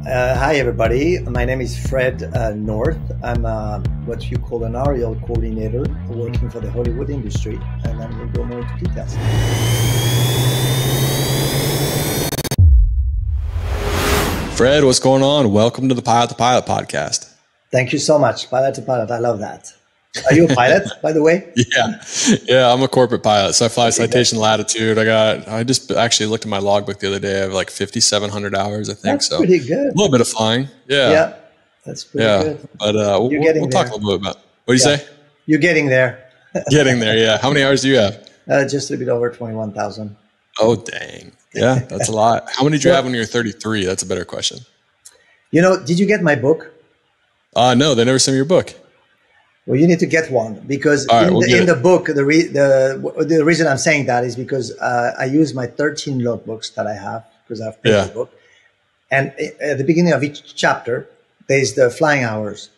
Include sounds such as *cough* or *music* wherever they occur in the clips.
Uh, hi, everybody. My name is Fred uh, North. I'm uh, what you call an aerial coordinator working for the Hollywood industry, and I'm going to go more into details. Fred, what's going on? Welcome to the Pilot to Pilot podcast. Thank you so much. Pilot to pilot. I love that. Are you a pilot, by the way? *laughs* Yeah. Yeah, I'm a corporate pilot. So I fly citation latitude. I got, I just actually looked at my logbook the other day. I have like 5,700 hours, I think. That's so pretty good. a little bit of flying. Yeah. Yeah, that's pretty Yeah. good. But uh, we'll, You're we'll talk a little bit about what do you Yeah. say? You're getting there. *laughs* Getting there. Yeah. How many hours do you have? Uh, just a bit over 21,000. Oh, dang. Yeah, that's a lot. How many did you *laughs* have when you were 33? That's a better question. You know, did you get my book? Uh, no, they never sent me your book. Well, you need to get one because right, in, we'll the, in the book, the, re, the the reason I'm saying that is because uh, I use my 13 logbooks that I have because I've paid Yeah. the book, and at the beginning of each chapter, there's the flying hours.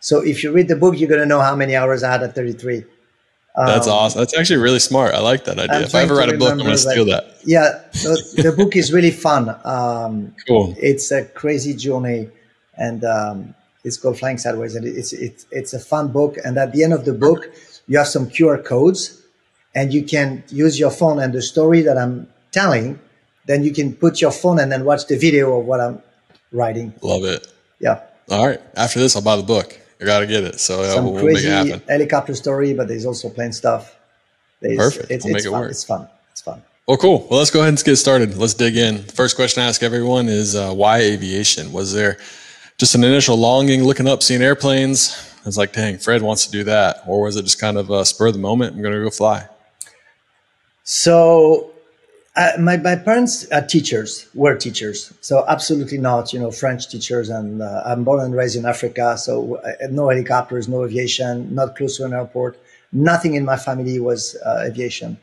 So if you read the book, you're going to know how many hours I had at 33. That's Um, awesome. That's actually really smart. I like that idea. I'm If I ever write a book, I'm going to steal that- that. Yeah, the, the book is really fun. Um, *laughs* Cool. it's a crazy journey and um, it's called flying sideways and it's, it's it's a fun book and at the end of the book you have some qr codes and you can use your phone and the story that i'm telling then you can put your phone and then watch the video of what i'm writing Love it. yeah All right. After this, I'll buy the book. I got to get it. So yeah, some we'll, crazy it happen. helicopter story but there's also plane stuff there's, Perfect. it's, We'll it's make it fun work. it's fun it's fun Well, cool. Well, let's go ahead and get started. Let's dig in. First question I ask everyone is uh, why aviation? Was there just an initial longing looking up, seeing airplanes? I was like, dang, Fred wants to do that. Or was it just kind of a spur of the moment? I'm going to go fly. So, uh, my, my parents are teachers, were teachers. So, absolutely not, you know, French teachers. And uh, I'm born and raised in Africa. So, uh, no helicopters, no aviation, not close to an airport. Nothing in my family was uh, aviation.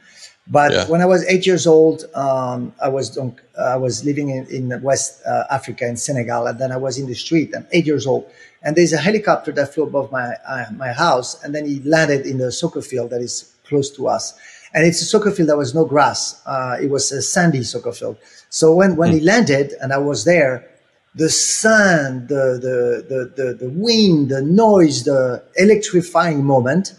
But Yeah. when I was eight years old, um, I was I was living in, in West uh, Africa in Senegal, and then I was in the street. I'm eight years old, and there's a helicopter that flew above my uh, my house, and then he landed in the soccer field that is close to us. And it's a soccer field that was no grass; uh, it was a sandy soccer field. So when when he landed, and I was there, the sun, the the the the, the wind, the noise, the electrifying moment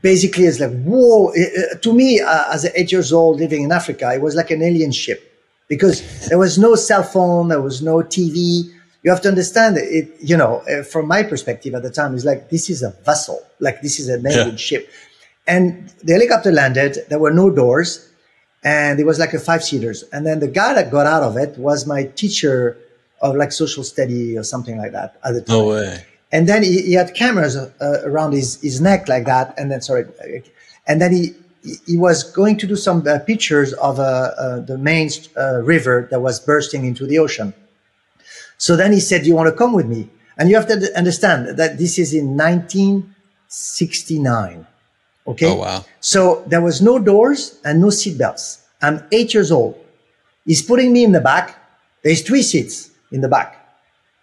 basically it's like whoa It- it- to me uh, as eight years old living in africa it was like an alien ship. Because there was no cell phone there was no tv you have to understand it you know uh, from my perspective at the time it's like this is a vessel. Like this is an alien ship. And the helicopter landed there were no doors and it was like a five seaters and then the guy that got out of it was my teacher of like social study or something like that at the time. No way. And then he, he had cameras uh, around his, his neck like that and then sorry and then he he was going to do some uh, pictures of uh, uh, the main uh, river that was bursting into the ocean so then he said you want to come with me and you have to understand that this is in 1969 okay Oh, wow. so there was no doors and no seat belts. I'm eight years old. He's putting me in the back. There's three seats in the back.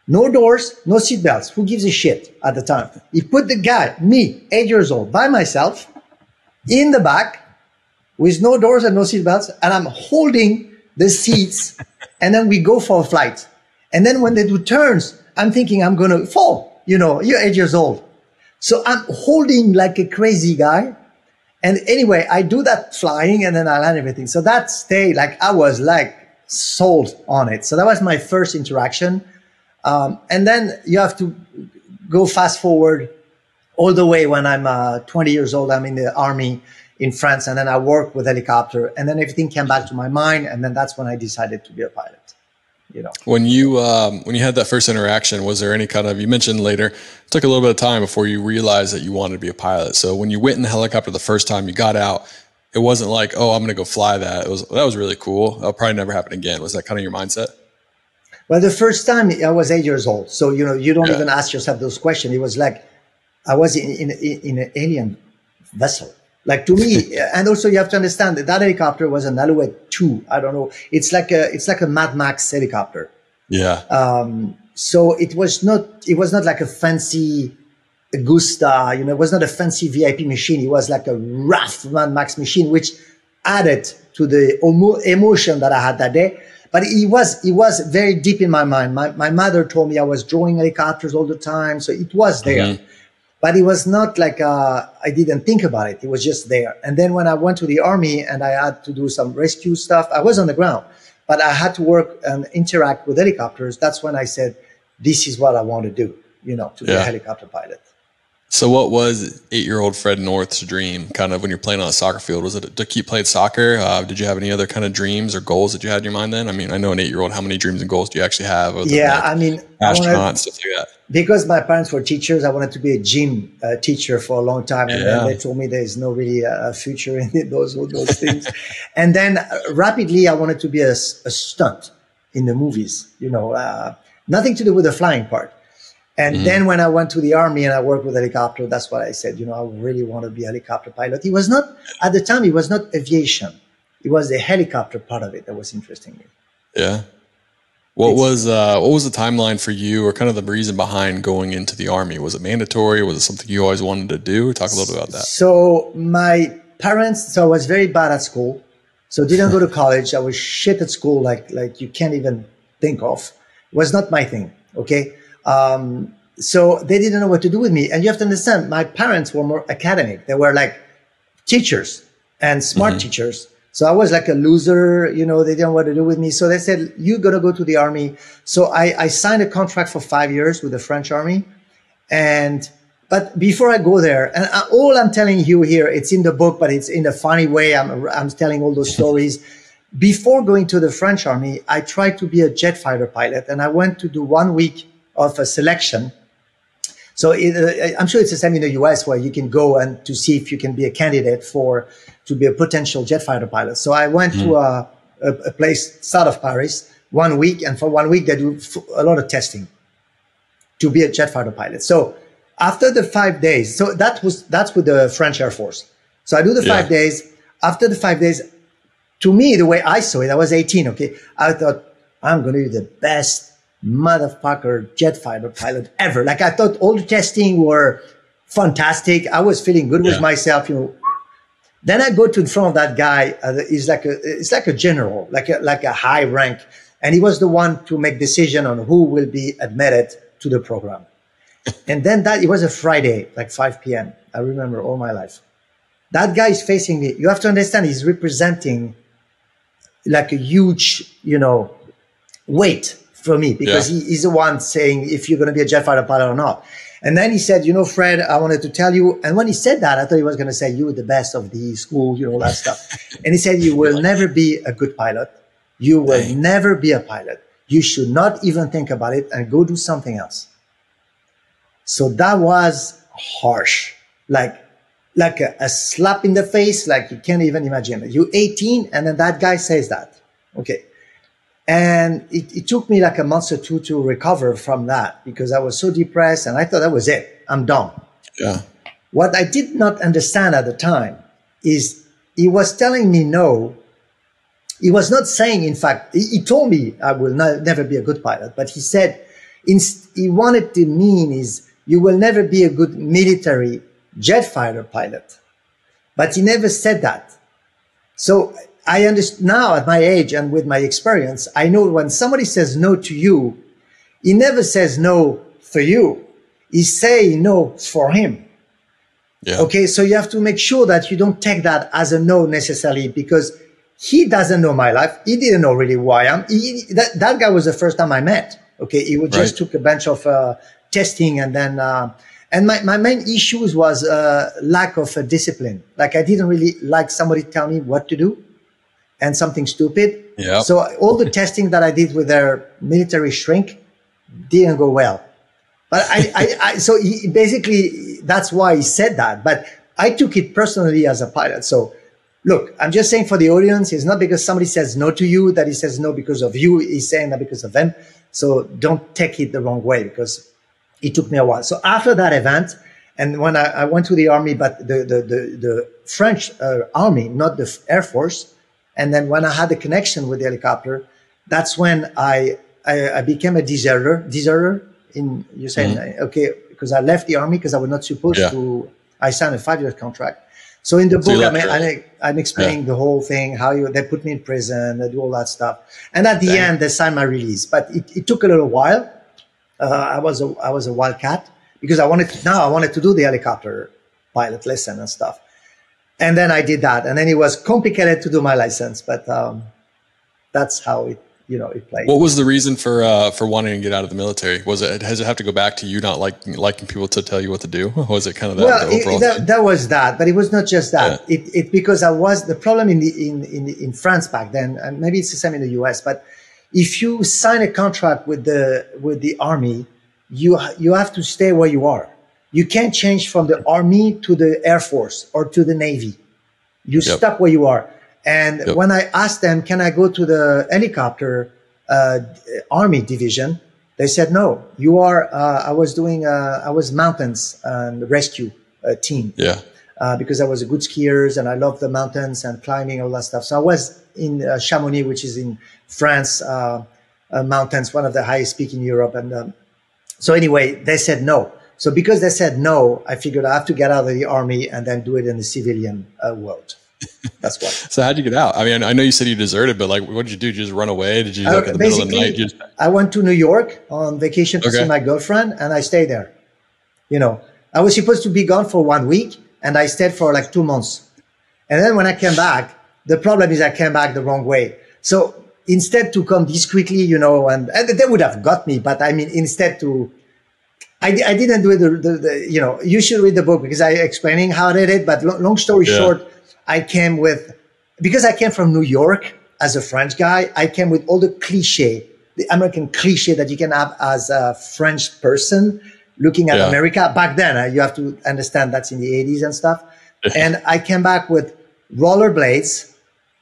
No doors, no seat belts. Who gives a shit at the time? He put the guy, me, eight years old, by myself, in the back with no doors and no seat belts, and I'm holding the seats, *laughs* and then we go for a flight. And then when they do turns, I'm thinking I'm gonna fall. You know, you're eight years old. So I'm holding like a crazy guy. And anyway, I do that flying and then I land everything. So that stayed like I was like sold on it. So that was my first interaction. Um, and then you have to go fast forward all the way when I'm uh, 20 years old. I'm in the army in France and then I work with helicopter and then everything came back to my mind. And then that's when I decided to be a pilot, you know. When you um, when you had that first interaction, was there any kind of you mentioned later it took a little bit of time before you realized that you wanted to be a pilot. So when you went in the helicopter the first time, you got out. It wasn't like, oh, I'm going to go fly that. It was that was really cool. That'll probably never happen again. Was that kind of your mindset? Well, the first time I was eight years old, so you know you don't Yeah. even ask yourself those questions. It was like I was in in, in, an alien vessel. Like to me, *laughs* and also you have to understand that that helicopter was an Alouette two. I don't know. It's like a it's like a Mad Max helicopter. Yeah. Um, so it was not it was not like a fancy Agusta. You know, it was not a fancy VIP machine. It was like a rough Mad Max machine, which added to the emo- emotion that I had that day. But it was it was very deep in my mind. My my mother told me I was drawing helicopters all the time, so it was there. Mm-hmm. But it was not like uh, I didn't think about it. It was just there. And then when I went to the army and I had to do some rescue stuff, I was on the ground, but I had to work and interact with helicopters. That's when I said, "This is what I want to do." You know, to be a helicopter pilot. So, what was eight-year-old Fred North's dream? Kind of when you're playing on a soccer field, was it to keep playing soccer? Uh, did you have any other kind of dreams or goals that you had in your mind then? I mean, I know an eight-year-old. How many dreams and goals do you actually have? Yeah, like I mean, astronaut stuff like that. Because my parents were teachers, I wanted to be a gym uh, teacher for a long time, and yeah. then they told me there is no really a future in those those things. *laughs* and then uh, rapidly, I wanted to be a, a stunt in the movies. You know, uh, nothing to do with the flying part and mm-hmm. then when I went to the army and I worked with helicopter, that's what I said. You know, I really want to be a helicopter pilot. It was not at the time. It was not aviation. It was the helicopter part of it that was interesting me. Yeah. What it's, was uh, what was the timeline for you, or kind of the reason behind going into the army? Was it mandatory? Was it something you always wanted to do? Talk a little bit about that. So my parents. So I was very bad at school. So didn't go to *laughs* college. I was shit at school, like like you can't even think of. It was not my thing. Okay. Um, so they didn't know what to do with me. And you have to understand, my parents were more academic. They were like teachers and smart mm-hmm. teachers. So I was like a loser, you know, they didn't know what to do with me. So they said, you're going to go to the army. So I, I signed a contract for five years with the French army. And, but before I go there, and I, all I'm telling you here, it's in the book, but it's in a funny way. I'm, I'm telling all those *laughs* stories. Before going to the French army, I tried to be a jet fighter pilot and I went to do one week of a selection. So it, uh, I'm sure it's the same in the US where you can go and to see if you can be a candidate for to be a potential jet fighter pilot. So I went mm. to a, a, a, place south of Paris one week, and for one week they do a lot of testing to be a jet fighter pilot. So after the five days, so that was that's with the French Air Force. So I do the yeah. five days. After the five days, to me, the way I saw it, I was 18. Okay, I thought I'm going to be the best motherfucker jet fighter pilot ever. Like I thought all the testing were fantastic. I was feeling good yeah. with myself, you know. Then I go to in front of that guy. Uh, he's like a, it's like a general, like a, like a high rank. And he was the one to make decision on who will be admitted to the program. *laughs* and then that, it was a Friday, like 5 p.m. I remember all my life. That guy is facing me. You have to understand he's representing like a huge, you know, weight for me because yeah. he, he's the one saying if you're going to be a jet fighter pilot or not. And then he said, you know, Fred, I wanted to tell you. And when he said that, I thought he was going to say, you were the best of the school, you know, that stuff. *laughs* And he said, you will never be a good pilot. You will Dang. never be a pilot. You should not even think about it and go do something else. So that was harsh, like, like a, a slap in the face. Like you can't even imagine. You 18 and then that guy says that. Okay. And it, it, took me like a month or two to recover from that because I was so depressed and I thought that was it. I'm done. Yeah. What I did not understand at the time is he was telling me no. He was not saying, in fact, he, he told me I will not, never be a good pilot, but he said, in, he wanted to mean is you will never be a good military jet fighter pilot. But he never said that. So I understand now at my age and with my experience, I know when somebody says no to you, he never says no for you. He say no for him. Yeah. Okay. So you have to make sure that you don't take that as a no necessarily because he doesn't know my life. He didn't know really who I am. He, that, that guy was the first time I met. Okay. He would just took a bunch of uh, testing and then, uh, and my, my main issues was uh, lack of uh, discipline. Like I didn't really like somebody tell me what to do and something stupid. Yeah. So all the testing that I did with their military shrink didn't go well. But I, I, *laughs* I so he, basically that's why he said that. But I took it personally as a pilot. So look, I'm just saying for the audience, it's not because somebody says no to you that he says no because of you. He's saying that because of them. So don't take it the wrong way because it took me a while. So after that event, and when I, I went to the army, but the the the, the French uh, army, not the Air Force, and then when I had the connection with the helicopter, that's when I I, I became a deserter. Deserter in you saying mm-hmm. okay because I left the army because I was not supposed yeah. to. I signed a five year contract. So in the So book, I'm. I'm, I'm explaining the whole thing, how you, they put me in prison, they do all that stuff. And at the Dang. end, they signed my release, but it, it took a little while. Uh, I was a, I was a wildcat because I wanted to, now I wanted to do the helicopter pilot lesson and stuff. And then I did that. And then it was complicated to do my license, but, um, that's how it, you know, it played. What was the reason for uh, for wanting to get out of the military? Was it does it have to go back to you not liking liking people to tell you what to do? Or *laughs* was it kind of that well, the it, overall that, that was that, but it was not just that. It, it because I was the problem in the in, in in France back then, and maybe it's the same in the US. But if you sign a contract with the with the army, you you have to stay where you are. You can't change from the army to the air force or to the navy. You Yep. stuck where you are. And Yep. when I asked them, "Can I go to the helicopter uh, army division?" They said, "No. You are." Uh, I was doing. Uh, I was mountains and rescue uh, team yeah, uh, because I was a good skier and I love the mountains and climbing all that stuff. So I was in uh, Chamonix, which is in France, uh, uh, mountains, one of the highest peak in Europe. And um, so anyway, they said no. So because they said no, I figured I have to get out of the army and then do it in the civilian uh, world. That's why. *laughs* So how'd you get out? I mean, I know you said you deserted, but like, what did you do? Did you just run away? Did you like in the middle of the night? Just, I went to New York on vacation to Okay. see my girlfriend and I stayed there. You know, I was supposed to be gone for one week and I stayed for like two months. And then when I came back, the problem is I came back the wrong way. So instead to come discreetly, you know, and, and they would have got me, but I mean, instead to, I, I didn't do it, the, the, the, you know, you should read the book because I explaining how I did it. But lo- long story Yeah. short, I came with, because I came from New York as a French guy, I came with all the cliche, the American cliche that you can have as a French person looking at Yeah. America. Back then, uh, you have to understand that's in the 80s and stuff. *laughs* and I came back with rollerblades.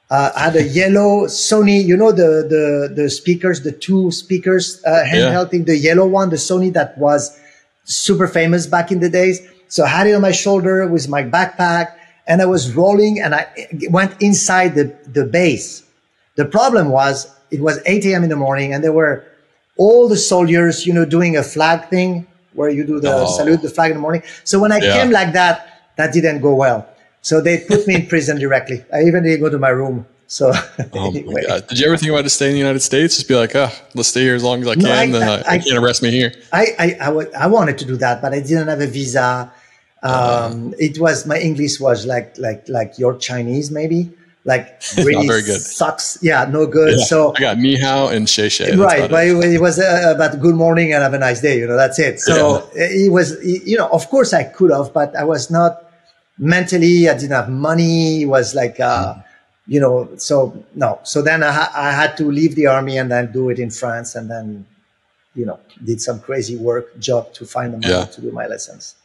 Uh, I had a yellow Sony, you know, the, the, the speakers, the two speakers, uh, handheld thing, the yellow one, the Sony that was super famous back in the days. So I had it on my shoulder with my backpack and I was rolling and I went inside the, the base. The problem was it was 8 a.m. in the morning and there were all the soldiers, you know, doing a flag thing where you do the Oh. salute the flag in the morning. So when I Yeah. came like that, that didn't go well. So they put me in prison directly. I even didn't go to my room. So *laughs* oh anyway. Did you ever think about to stay in the United States? Just be like, ah, let's stay here as long as I No, can. I- then I, I- I can't arrest me here. I, I, I, wa- I wanted to do that, but I didn't have a visa. Um, it was, my English was like, like, like your Chinese, maybe like *laughs* really very good. sucks. Yeah, no good. Yeah. So, I got Ni Hao and Shay Shay. Right. But it. it, it was uh, about good morning and have a nice day. You know, that's it. So it was, you know, of course I could have, but I was not mentally, I didn't have money. It was like, uh, Mm. You know, so no. So then I, ha- I had to leave the army and then do it in France and then, you know, did some crazy work job to find the money Yeah. to do my lessons.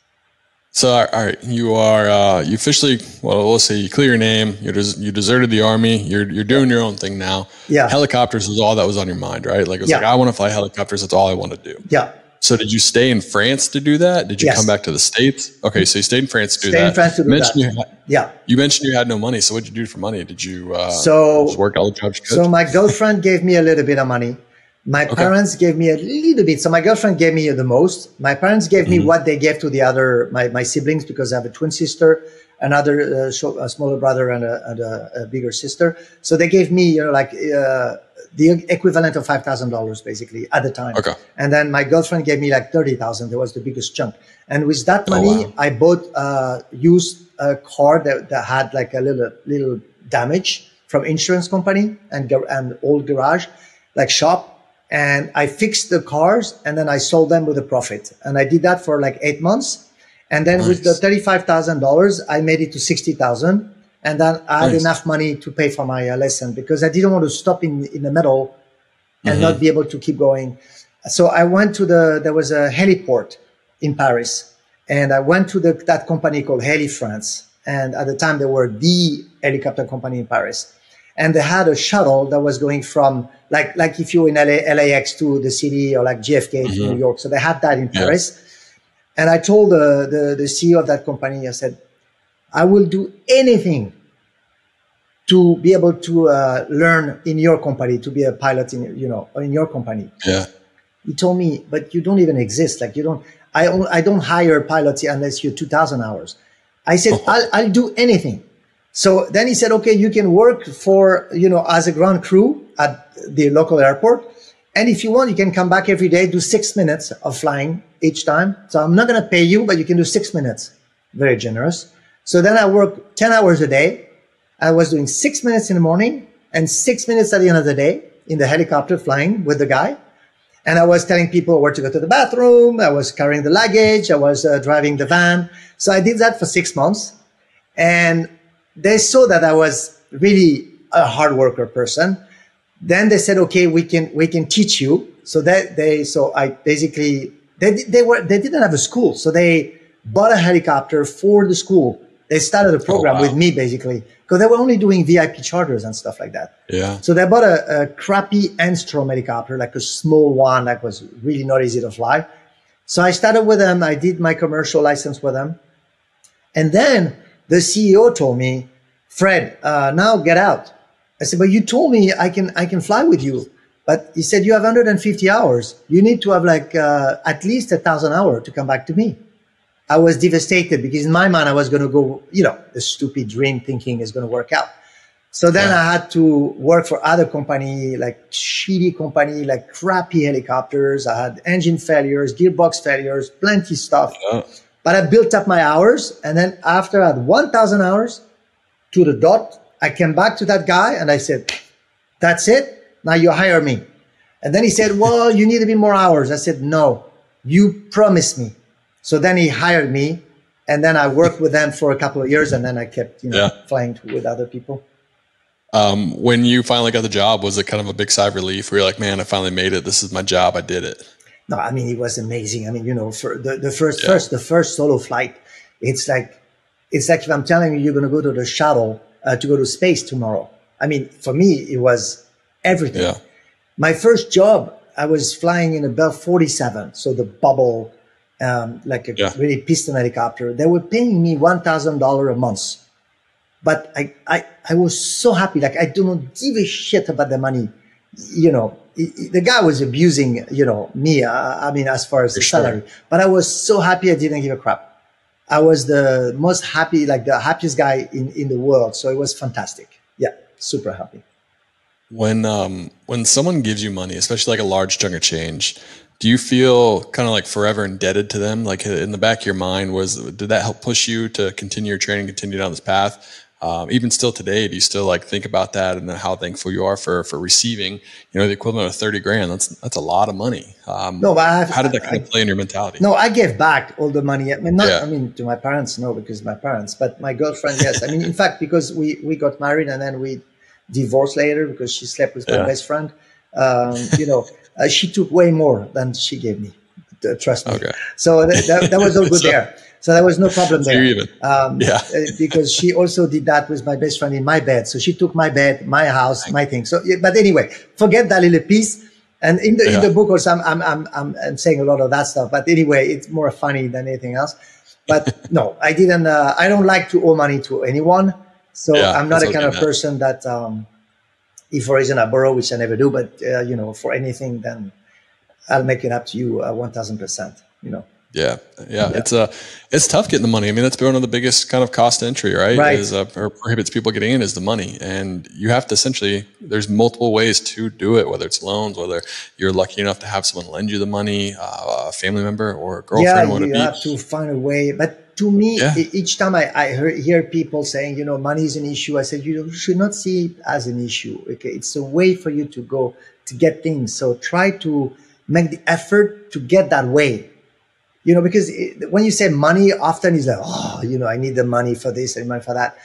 So, all right, you are uh, you officially well, let's say you clear your name. You des- you deserted the army. You're you're doing your own thing now. Yeah. Helicopters was all that was on your mind, right? Like it was Yeah. like I want to fly helicopters. That's all I want to do. Yeah. So, did you stay in France to do that? Did you Yes. come back to the states? Okay, so you stayed in France to do Stayed in. France to do that. You, had, Yeah. you mentioned you had no money. So, what did you do for money? Did you uh, So- just work all the jobs? So my girlfriend gave me a little bit of money. My parents gave me a little bit. So my girlfriend gave me the most. My parents gave Mm-hmm. me what they gave to the other my, my siblings because I have a twin sister, another uh, a smaller brother, and, a, and a, a bigger sister. So they gave me you know like uh, the equivalent of five thousand dollars basically at the time. Okay. And then my girlfriend gave me like thirty thousand. That was the biggest chunk. And with that Oh, money, wow. I bought a used a car that, that had like a little little damage from insurance company and and old garage, like shop. And I fixed the cars and then I sold them with a profit. And I did that for like eight months. And then with the thirty-five thousand dollars, I made it to sixty thousand. And then I had Nice. enough money to pay for my uh, lesson because I didn't want to stop in in the middle and not be able to keep going. So I went to the, there was a heliport in Paris and I went to the, that company called Heli France. And at the time they were the helicopter company in Paris. And they had a shuttle that was going from like, like if you were in LA, LAX to the city or like JFK to New York. So they had that in Yeah. Paris. And I told the, the, the CEO of that company, I said, I will do anything to be able to uh, learn in your company, to be a pilot in, you know, in your company. yeah. He told me, but you don't even exist. Like you don't, I, I don't hire pilots unless you're 2000 hours. I said, I'll, I'll do anything. So then he said, okay, you can work for, you know, as a ground crew at the local airport. And if you want, you can come back every day, do six minutes of flying each time. So I'm not going to pay you, but you can do six minutes. Very generous. So then I worked 10 hours a day. I was doing six minutes in the morning and six minutes at the end of the day in the helicopter flying with the guy. And I was telling people where to go to the bathroom. I was carrying the luggage. I was uh, driving the van. So I did that for six months. And they saw that I was really a hard worker person. Then they said, okay, we can, we can teach you. So that they, so I basically, they, they were, they didn't have a school. So they bought a helicopter for the school. They started a oh, program oh, wow. with me basically because they were only doing VIP charters and stuff like that. Yeah. So they bought a, a crappy Enstrom helicopter, like a small one that was really not easy to fly. So I started with them. I did my commercial license with them. And then the CEO told me, Fred, uh, now get out. I said, but you told me I can, I can fly with you. But he said, you have 150 hours. You need to have like, uh, at least a thousand hours to come back to me. I was devastated because in my mind, I was going to go, you know, the stupid dream thinking is going to work out. So then yeah. I had to work for other company, like shitty company, like crappy helicopters. I had engine failures, gearbox failures, plenty stuff. Yeah. But I built up my hours. And then after I had 1000 hours to the dot, I came back to that guy and I said, that's it. Now you hire me. And then he said, well, you need a bit more hours. I said, no, you promised me. So then he hired me and then I worked with them for a couple of years and then I kept, you know, yeah. flying with other people. Um, when you finally got the job, was it kind of a big sigh of relief where you're like, man, I finally made it. This is my job. I did it. No, I mean, it was amazing. I mean, you know, for the, the first, yeah. first, the first solo flight, it's like, it's like if I'm telling you, you're going to go to the shuttle uh, to go to space tomorrow. I mean, for me, it was everything. Yeah. My first job, I was flying in a Bell 47. So the bubble, um, like a yeah. really piston helicopter. They were paying me $1,000 a month. But I, I, I was so happy. Like I do not give a shit about the money. You know, the guy was abusing, you know, me. Uh, I mean, as far as For the sure. salary, but I was so happy I didn't give a crap. I was the most happy, like the happiest guy in, in the world. So it was fantastic. Yeah, super happy. When um when someone gives you money, especially like a large chunk of change, do you feel kind of like forever indebted to them? Like in the back of your mind, was did that help push you to continue your training, continue down this path? um, even still today, do you still like think about that and how thankful you are for for receiving, you know, the equivalent of thirty grand? That's that's a lot of money. Um, no, but have, how did that kind I, of play in your mentality? No, I gave back all the money. I mean, not, yeah. I mean, to my parents, no, because my parents, but my girlfriend, yes. I mean, in fact, because we we got married and then we divorced later because she slept with my yeah. best friend. Um, you know, uh, she took way more than she gave me. Uh, trust me. Okay. So that, that, that was all good *laughs* so, there. So there was no problem there. Even. Um, yeah. Uh, because she also did that with my best friend in my bed. So she took my bed, my house, my thing. So, but anyway, forget that little piece. And in the, yeah. in the book also, I'm, I'm, I'm, I'm saying a lot of that stuff. But anyway, it's more funny than anything else. But *laughs* no, I didn't, uh, I don't like to owe money to anyone. So yeah, I'm not a kind of person that, um, if for reason I borrow, which I never do, but, uh, you know, for anything, then I'll make it up to you, uh, 1000%, you know. Yeah, yeah, yeah, it's uh, it's tough getting the money. I mean, that's one of the biggest kind of cost entry, right? Right. Is uh, or prohibits people getting in is the money, and you have to essentially. There's multiple ways to do it, whether it's loans, whether you're lucky enough to have someone lend you the money, uh, a family member or a girlfriend. Yeah, you have to find a way. But to me, yeah. each time I, I hear, hear people saying, you know, money is an issue, I said you should not see it as an issue. Okay, it's a way for you to go to get things. So try to make the effort to get that way you know, because it, when you say money, often it's like, oh, you know, I need the money for this and money for that.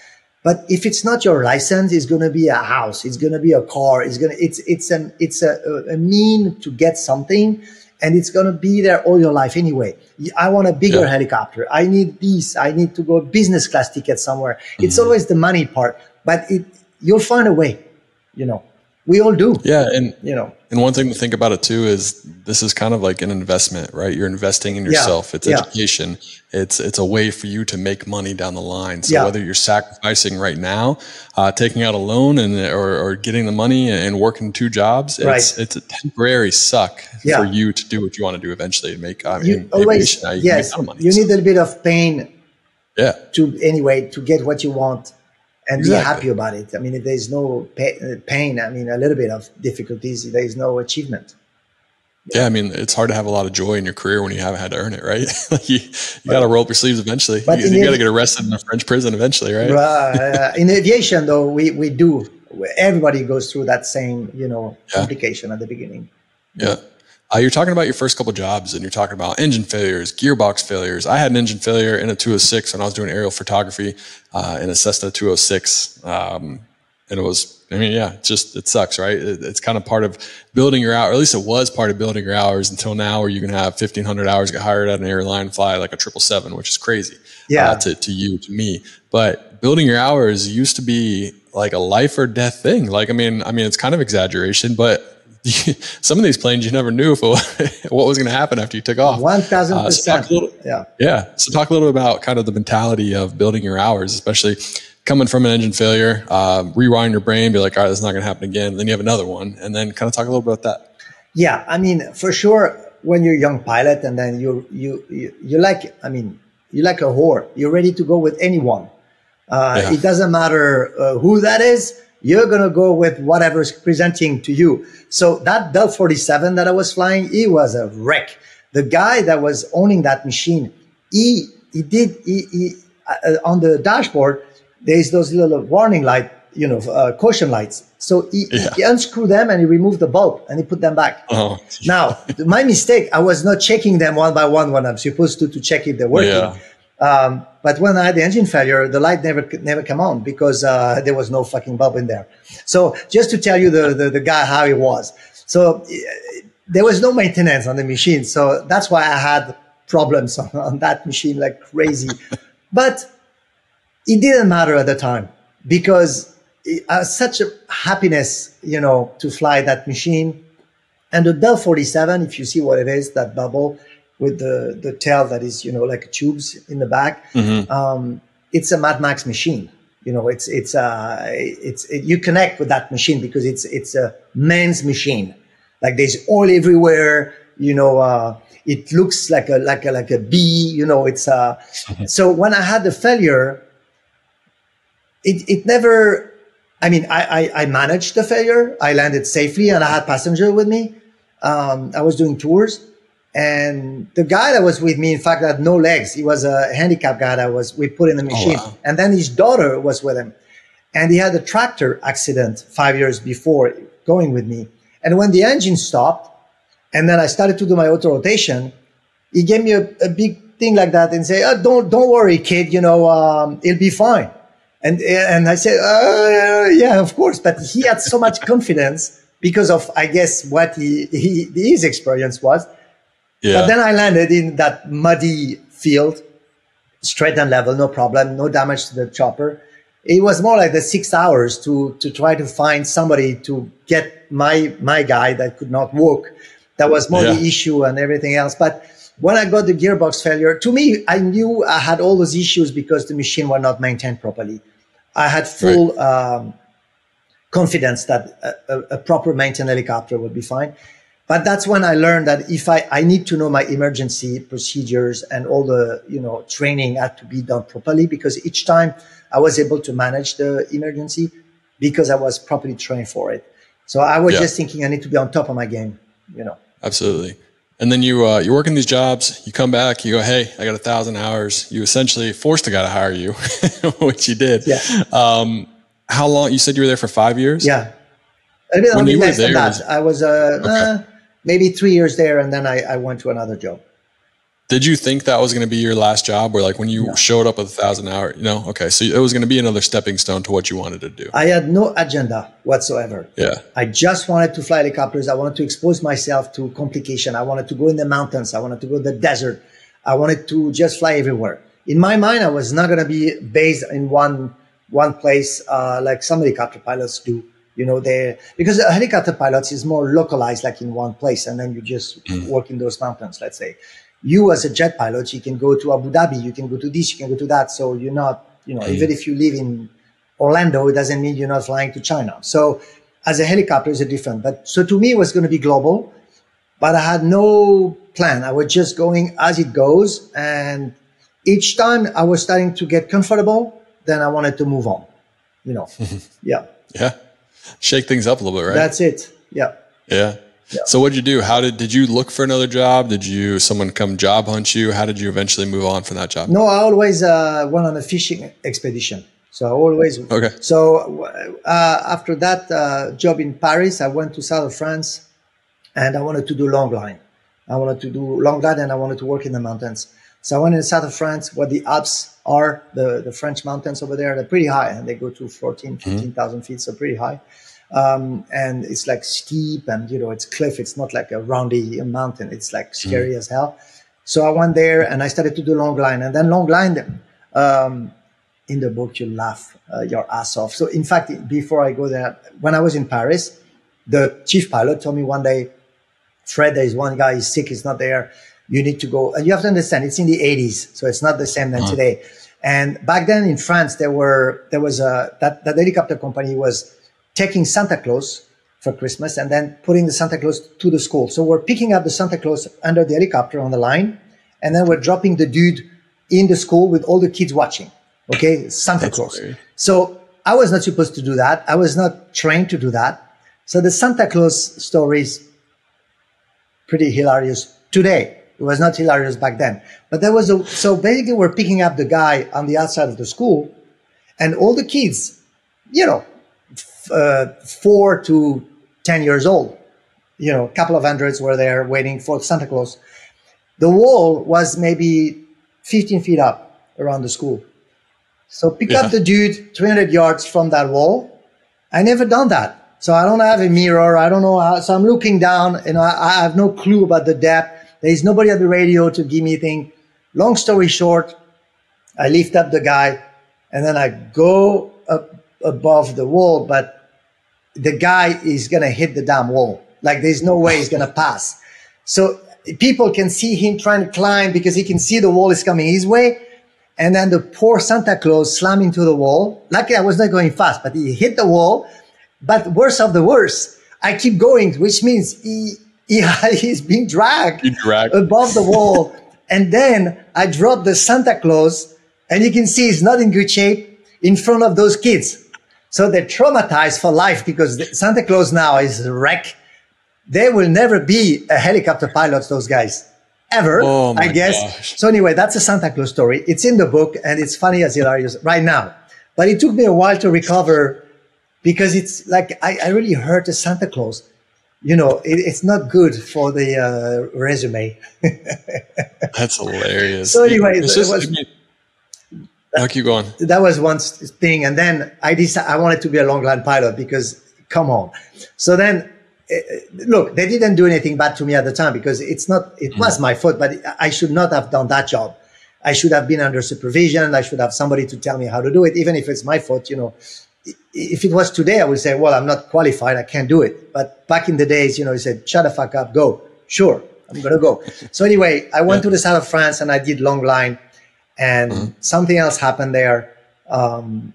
But if it's not your license, it's going to be a house. It's going to be a car. It's going to, it's, it's an, it's a, a mean to get something and it's going to be there all your life anyway. I want a bigger yeah. helicopter. I need this. I need to go business class ticket somewhere. Mm-hmm. It's always the money part, but it, you'll find a way, you know, we all do. Yeah. And, you know, and one thing to think about it too is this is kind of like an investment, right? You're investing in yourself. Yeah. It's yeah. education. It's it's a way for you to make money down the line. So yeah. whether you're sacrificing right now, uh, taking out a loan and or, or getting the money and working two jobs, it's right. it's a temporary suck for you to do what you want to do eventually to make. I mean, you always, yes, you need a bit of pain Yeah. To anyway to get what you want and Exactly. be happy about it. I mean, if there's no pa- pain, I mean, a little bit of difficulties, there is no achievement. Yeah, I mean, it's hard to have a lot of joy in your career when you haven't had to earn it, right? *laughs* Like you you got to roll up your sleeves eventually. But you you got to get arrested in a French prison eventually, right? Uh, in aviation, though, we, we do. Everybody goes through that same, you know, Yeah. complication at the beginning. Yeah. Uh, you're talking about your first couple jobs and you're talking about engine failures, gearbox failures. I had an engine failure in a 206 when I was doing aerial photography uh, in a Cessna 206. Um, and it was, I mean, yeah, it's just, it sucks, right? It, it's kind of part of building your hours, or at least it was part of building your hours until now where you can have 1500 hours, get hired at an airline, fly like a 777, which is crazy Yeah. uh, to, to you, to me. But building your hours used to be like a life or death thing. Like, I mean, I mean, it's kind of exaggeration, but *laughs* some of these planes you never knew if it, *laughs* what was going to happen after you took off. 1000%. Uh, so talk yeah. Yeah. So talk a little bit about kind of the mentality of building your hours, especially coming from an engine failure, um, rewind your brain, be like, all right, this is not going to happen again. Then you have another one and then kind of talk a little bit about that. Yeah, I mean, for sure, when you're a young pilot and then you you you you like, I mean, you like a whore. You're ready to go with anyone. Uh, Yeah. It doesn't matter uh, who that is. You're gonna go with whatever's presenting to you. So that Bell 47 that I was flying, he was a wreck. The guy that was owning that machine, he he did he, he uh, on the dashboard. There's those little warning light, you know, uh, caution lights. So he, Yeah. he unscrewed them and he removed the bulb and he put them back. Oh, Now, my mistake, I was not checking them one by one when I'm supposed to to check if they're working. Yeah. Um, but when I had the engine failure, the light never never come on because uh, there was no fucking bulb in there. So just to tell you the the, the guy how he was. So uh, there was no maintenance on the machine. So that's why I had problems *laughs* on, on that machine like crazy. *laughs* but it didn't matter at the time because it, uh, such a happiness, you know, to fly that machine. And the Bell 47, if you see what it is, that bubble with the, the tail that is, you know, like tubes in the back, Mhm. um, it's a Mad Max machine. You know, it's, it's, uh, it's, it, you connect with that machine because it's, it's a man's machine. Like there's oil everywhere, you know, uh, it looks like a, like a, like a bee, you know, it's, uh, *laughs* so when I had the failure, it, it never, I mean, I, I, I managed the failure. I landed safely and I had passenger with me. Um, I was doing tours and the guy that was with me, in fact, had no legs. He was a handicapped guy that was, we put in the machine wow. and then his daughter was with him and he had a tractor accident five years before going with me. And when the engine stopped and then I started to do my auto rotation, he gave me a, a big thing like that and say, oh, don't, don't worry, kid, you know, um, it'll be fine. And, and I said, uh, yeah, of course. But he had so much confidence because of, I guess, what he, he, his experience was. Yeah. But then I landed in that muddy field, straight and level, no problem, no damage to the chopper. It was more like the six hours to, to try to find somebody to get my, my guy that could not walk. That was more Yeah. the issue and everything else. But when I got the gearbox failure, to me, I knew I had all those issues because the machine were not maintained properly. I had full um, confidence that a, a, a proper maintained helicopter would be fine. But that's when I learned that if I, I need to know my emergency procedures and all the, you know, training had to be done properly because each time I was able to manage the emergency because I was properly trained for it. So I was Yeah. just thinking I need to be on top of my game, you know. Absolutely. And then you uh, you're working these jobs. You come back. You go, hey, I got a thousand hours. You essentially forced a guy to hire you, *laughs* which you did. Yeah. Um, how long? You said you were there for five years. Yeah. A bit, When you were there, was- I was, uh, uh, maybe three years there and then I, I went to another job. Did you think that was going to be your last job, or like when you showed up with a thousand hours? You know, okay, so it was going to be another stepping stone to what you wanted to do. I had no agenda whatsoever. Yeah. I just wanted to fly helicopters. I wanted to expose myself to complication. I wanted to go in the mountains. I wanted to go in the desert. I wanted to just fly everywhere. In my mind, I was not going to be based in one one place uh, like some helicopter pilots do. You know, they because a helicopter pilots is more localized, like in one place, and then you just mm. work in those mountains. Let's say you as a jet pilot, you can go to Abu Dhabi, you can go to this, you can go to that. So you're not, you know, even mm. if you live in Orlando, it doesn't mean you're not flying to China. So as a helicopter is a different, but so to me it was going to be global, but I had no plan. I was just going as it goes. And each time I was starting to get comfortable, then I wanted to move on. You know, *laughs* yeah. Yeah. Shake things up a little bit, right? That's it. Yeah. Yeah. yeah. So what did you do? How did did you look for another job? Did you someone come job hunt you? How did you eventually move on from that job? No, I always uh, went on a fishing expedition. So I always okay. So uh, after that uh, job in Paris, I went to south of France, and I wanted to do long line. I wanted to do long line, and I wanted to work in the mountains. So I went in south of France, where the Alps are, the, the French mountains over there. They're pretty high, and they go to 14, mm-hmm. feet, so pretty high. Um, and it's like steep, and you know it's cliff. It's not like a roundy mountain. It's like scary mm-hmm. as hell. So I went there, and I started to do long line, and then long line. Um, in the book, you laugh uh, your ass off. So in fact, before I go there, when I was in Paris, the chief pilot told me one day, Fred, there is one guy, he's sick, he's not there you need to go and you have to understand it's in the 80s so it's not the same than uh-huh. today. And back then in france there were there was a that, that helicopter company was taking santa claus for christmas and then putting the santa claus to the school. So we're picking up the santa claus under the helicopter on the line and then we're dropping the dude in the school with all the kids watching okay? Santa That's claus. weird. so i was not supposed to do that. I was not trained to do that. So the santa claus story is pretty hilarious today it was not hilarious back then. But there was a, so basically we're picking up the guy on the outside of the school and all the kids, you know, uh, four to 10 years old, you know, a couple of hundreds were there waiting for Santa Claus. The wall was maybe 15 feet up around the school. So pick yeah. up the dude 300 yards from that wall. I never done that. So I don't have a mirror. I don't know how. So I'm looking down and I, I have no clue about the depth. There is nobody at the radio to give me anything. Long story short, I lift up the guy and then I go up above the wall, but the guy is going to hit the damn wall. Like there's no way he's going to pass. So people can see him trying to climb because he can see the wall is coming his way. And then the poor Santa Claus slammed into the wall. Luckily, I was not going fast, but he hit the wall. But worse of the worst, I keep going, which means he *laughs* yeah, he's being dragged, dragged. above the wall. *laughs* and then I drop the Santa Claus and you can see he's not in good shape in front of those kids. So they're traumatized for life because Santa Claus now is a wreck. They will never be a helicopter pilots, those guys. Ever, oh I guess. Gosh. So anyway, that's a Santa Claus story. It's in the book and it's funny as hilarious right now. But it took me a while to recover because it's like I, I really hurt a Santa Claus you know, it, it's not good for the uh, resume. *laughs* That's hilarious. So anyway, it's just, was, I'll keep going. That was one thing, and then I decided I wanted to be a long line pilot because come on. So then, eh, eh, look, they didn't do anything bad to me at the time because it's not. It mm. was my fault, but I should not have done that job. I should have been under supervision. I should have somebody to tell me how to do it, even if it's my fault. You know, if it was today, I would say, well, I'm not qualified. I can't do it. But back in the days, you know, he said, shut the fuck up, go. Sure, I'm going to go. *laughs* so anyway, I went yeah. to the south of France and I did long line and mm-hmm. something else happened there. Um,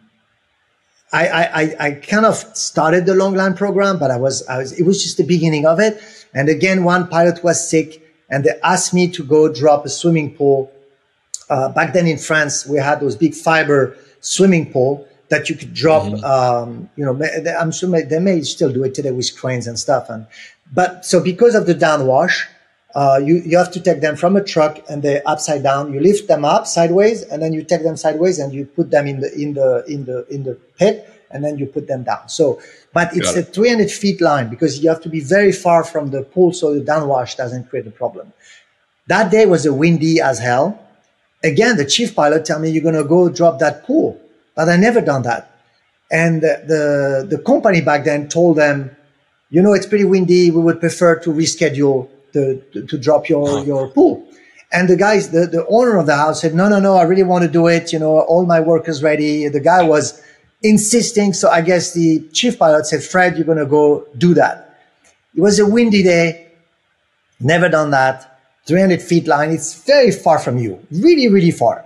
I, I, I kind of started the long line program, but I was, I was, it was just the beginning of it. And again, one pilot was sick and they asked me to go drop a swimming pool. Uh, back then in France, we had those big fiber swimming pool that you could drop. Mm-hmm. Um, you know, I'm sure they may still do it today with cranes and stuff. And but so because of the downwash, uh, you you have to take them from a truck and they're upside down. You lift them up sideways, and then you take them sideways and you put them in the in the in the in the pit, and then you put them down. So, but it's a 300 feet line because you have to be very far from the pool so the downwash doesn't create a problem. That day was a windy as hell. Again, the chief pilot tell me you're gonna go drop that pool. But I never done that. And the, the, company back then told them, you know, it's pretty windy. We would prefer to reschedule the, to, to drop your, your pool. And the guys, the, the owner of the house said, no, no, no, I really want to do it. You know, all my work is ready. The guy was insisting. So I guess the chief pilot said, Fred, you're going to go do that. It was a windy day. Never done that. 300 feet line. It's very far from you. Really, really far.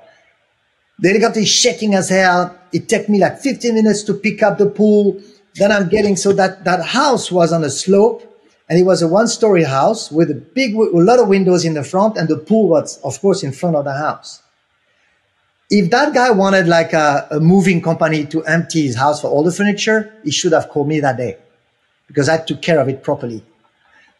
The helicopter is shaking as hell. It took me like 15 minutes to pick up the pool. Then I'm getting so that that house was on a slope and it was a one story house with a big, a lot of windows in the front and the pool was of course in front of the house. if that guy wanted like a, a, moving company to empty his house for all the furniture, he should have called me that day because I took care of it properly.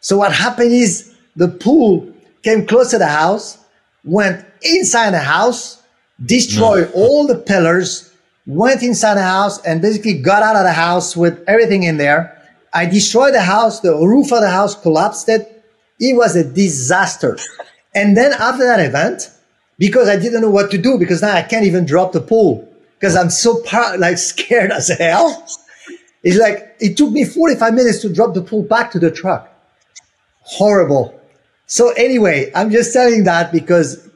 So what happened is the pool came close to the house, went inside the house, destroyed no. all the pillars, went inside the house and basically got out of the house with everything in there. I destroyed the house. The roof of the house collapsed it. It was a disaster. *laughs* And then after that event, because I didn't know what to do because now I can't even drop the pool because I'm so par- like scared as hell. It's like it took me 45 minutes to drop the pool back to the truck. Horrible. So anyway, I'm just telling that because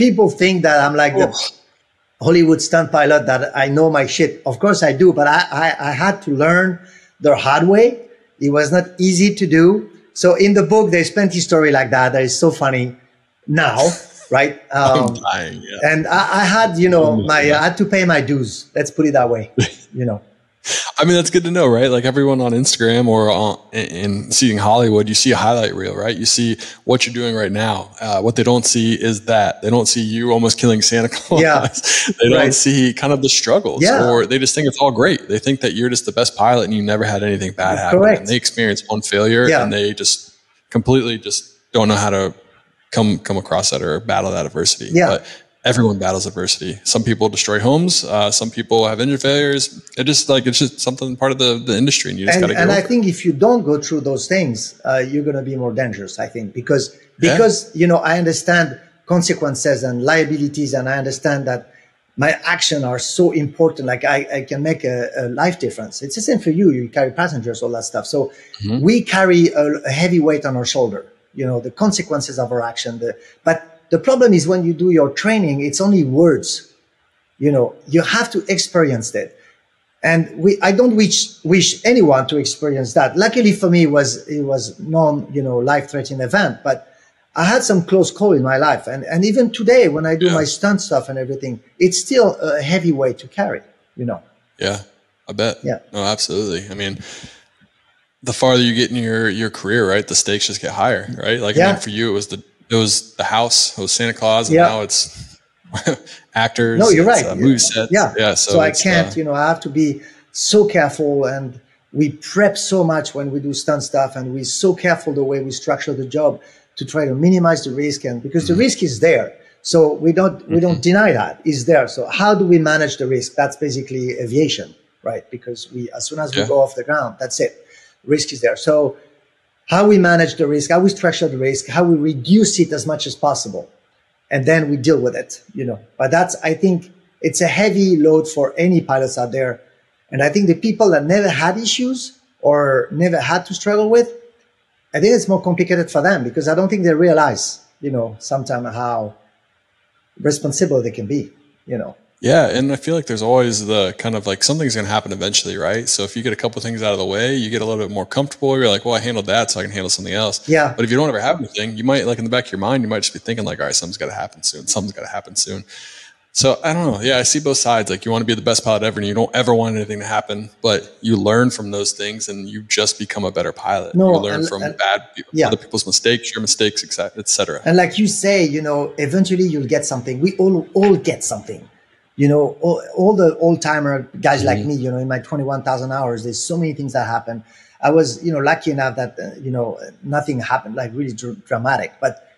people think that I'm like oh. the Hollywood stunt pilot that I know my shit. Of course I do, but I, I, I had to learn the hard way. It was not easy to do. So in the book, there's plenty story like that. That is so funny now *laughs* right? Um, dying, yeah. And I, I, had, you know, my I had to pay my dues. Let's put it that way. *laughs* You know. I mean, that's good to know, right? Like everyone on Instagram or on, in seeing Hollywood, you see a highlight reel, right? You see what you're doing right now. Uh, what they don't see is that they don't see you almost killing Santa *laughs* Claus. Yeah, they don't see kind of the struggles, yeah. or they just think it's all great. They think that you're just the best pilot and you never had anything bad happen. Correct. And they experience one failure yeah. and they just completely just don't know how to come come across that or battle that adversity. Yeah. But everyone battles adversity. Some people destroy homes. Uh, some people have engine failures. It just like it's just something part of the, the industry, and you just got to. And I think if you don't go through those things, uh, you're going to be more dangerous. I think because because yeah. you know I understand consequences and liabilities, and I understand that my action are so important. Like I, I can make a, a, life difference. It's the same for you. You carry passengers, all that stuff. So mm-hmm. we carry a, a heavy weight on our shoulder you know, the consequences of our action. The, but the problem is when you do your training, it's only words. You know, you have to experience that. And we, I don't wish, wish anyone to experience that. Luckily for me, it was, it was non, you know, life threatening event, but I had some close call in my life. And, and even today, when I do yeah. my stunt stuff and everything, it's still a heavy weight to carry, you know? Yeah, I bet. Yeah. No, absolutely. I mean, the farther you get in your your career, right, the stakes just get higher, right? Like yeah. I mean, for you, it was the it was the house, it was Santa Claus, and yeah. now it's *laughs* actors. No, you're right. Uh, movie sets. Yeah, yeah. So, so I can't, uh, you know, I have to be so careful, and we prep so much when we do stunt stuff, and we're so careful the way we structure the job to try to minimize the risk, and because mm-hmm. the risk is there. So we don't we don't mm-hmm. deny that is there. So how do we manage the risk? That's basically aviation, right? Because we as soon as we yeah. go off the ground, that's it risk is there. So how we manage the risk, how we structure the risk, how we reduce it as much as possible. And then we deal with it, you know. But that's, I think it's a heavy load for any pilots out there. And I think the people that never had issues or never had to struggle with, I think it's more complicated for them because I don't think they realize, you know, sometimes how responsible they can be, you know. Yeah, and I feel like there's always the kind of like something's going to happen eventually, right? So if you get a couple things out of the way, you get a little bit more comfortable. You're like, well, I handled that, so I can handle something else. Yeah. But if you don't ever have anything, you might like in the back of your mind, you might just be thinking like, all right, something's got to happen soon. Something's got to happen soon. So I don't know. Yeah, I see both sides. Like you want to be the best pilot ever, and you don't ever want anything to happen, but you learn from those things, and you just become a better pilot. No, you learn and, from and, bad people, yeah. other people's mistakes, your mistakes, etc. And like you say, you know, eventually you'll get something. We all all get something you know, all, all the old timer guys mm-hmm. like me, you know, in my 21,000 hours, there's so many things that happen. I was, you know, lucky enough that, uh, you know, nothing happened like really dr- dramatic, but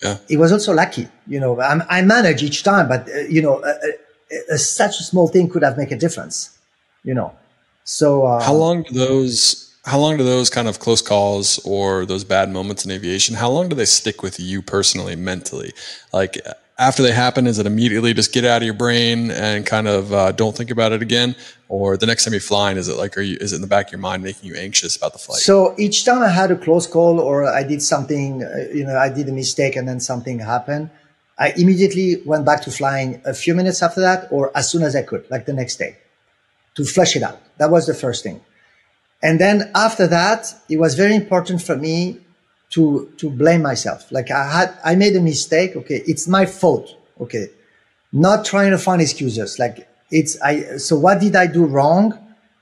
yeah. it was also lucky, you know, I'm, i manage each time, but, uh, you know, such a small thing could have made a difference, you know. So, uh, how long do those, how long do those kind of close calls or those bad moments in aviation, how long do they stick with you personally, mentally? Like, after they happen, is it immediately just get out of your brain and kind of uh, don't think about it again? Or the next time you're flying, is it like, are you, is it in the back of your mind making you anxious about the flight? So each time I had a close call or I did something, uh, you know, I did a mistake and then something happened, I immediately went back to flying a few minutes after that or as soon as I could, like the next day to flush it out. That was the first thing. And then after that, it was very important for me to to blame myself. Like I had I made a mistake. Okay, it's my fault. Okay, not trying to find excuses. Like it's I. So what did I do wrong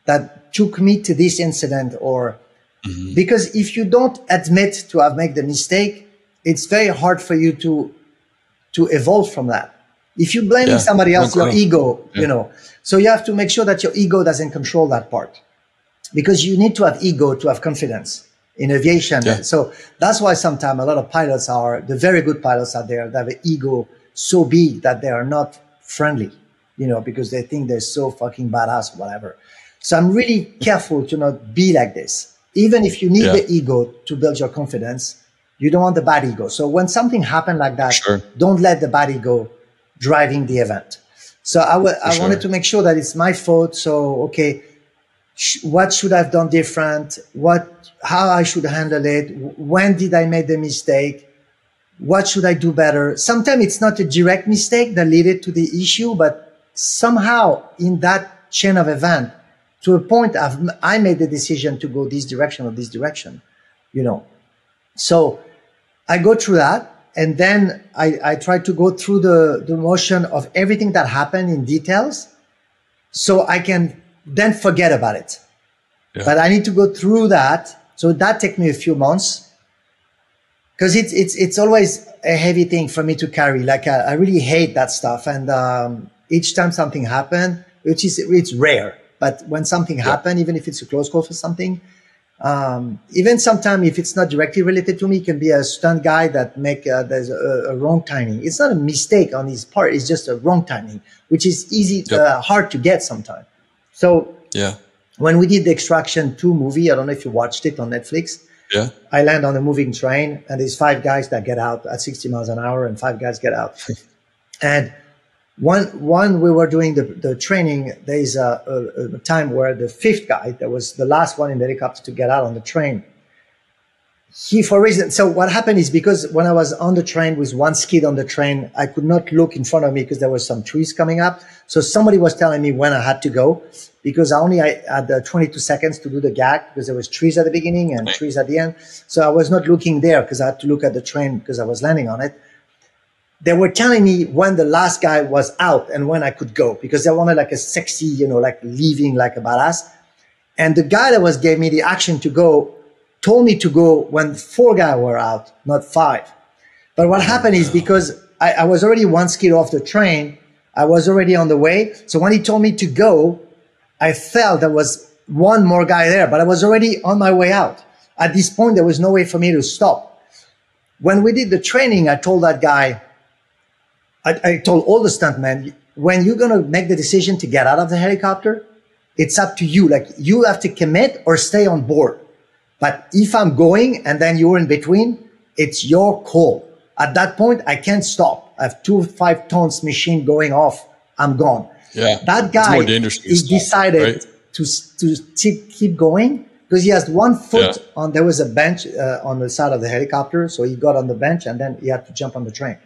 that took me to this incident? Or mm-hmm. because if you don't admit to have made the mistake, it's very hard for you to to evolve from that. If you're blaming yeah. somebody else, your ego, yeah. you know. So you have to make sure that your ego doesn't control that part because you need to have ego to have confidence in aviation. Yeah. So that's why sometimes a lot of pilots are the very good pilots out there that have an ego so big that they are not friendly, you know, because they think they're so fucking badass whatever. So I'm really careful to not be like this. Even if you need yeah. the ego to build your confidence, you don't want the bad ego. So when something happened like that, sure. don't let the bad ego driving the event. So I, w- I sure. wanted to make sure that it's my fault. So, okay, what should I've done different? What, how I should handle it? When did I make the mistake? What should I do better? Sometimes it's not a direct mistake that led to the issue, but somehow in that chain of event, to a point I've, I made the decision to go this direction or this direction, you know. So I go through that and then I, I try to go through the, the motion of everything that happened in details so I can then forget about it. Yeah. But I need to go through that. So that takes me a few months because it's, it's, it's always a heavy thing for me to carry. Like I, I really hate that stuff. And, um, each time something happened, which is, it's rare, but when something yeah. happened, even if it's a close call for something, um, even sometimes if it's not directly related to me, it can be a stunt guy that make uh, there's a, a, wrong timing. It's not a mistake on his part; it's just a wrong timing, which is easy, yep. uh, hard to get sometimes. So yeah, when we did the Extraction Two movie, I don't know if you watched it on Netflix. Yeah, I land on a moving train, and there's five guys that get out at 60 miles an hour, and five guys get out, *laughs* and one, one, we were doing the, the training. There is a, a, a, time where the fifth guy, that was the last one in the helicopter to get out on the train, he, for reason, so what happened is because when I was on the train with one skid on the train, I could not look in front of me because there was some trees coming up. So somebody was telling me when I had to go because I only I had uh, 22 seconds to do the gag because there was trees at the beginning and trees at the end. So I was not looking there because I had to look at the train because I was landing on it they were telling me when the last guy was out and when I could go because they wanted like a sexy, you know, like leaving like a badass. And the guy that was gave me the action to go told me to go when four guys were out, not five. But what happened is because I, I was already one skid off the train, I was already on the way. So when he told me to go, I felt there was one more guy there, but I was already on my way out. At this point, there was no way for me to stop. When we did the training, I told that guy, I, I told all the stuntmen, when you're going to make the decision to get out of the helicopter, it's up to you. Like you have to commit or stay on board. But if I'm going and then you're in between, it's your call. At that point, I can't stop. I have two five tons machine going off. I'm gone. Yeah. That guy, he decided right? to, to keep, keep going because he has one foot yeah. on, there was a bench uh, on the side of the helicopter. So he got on the bench and then he had to jump on the train.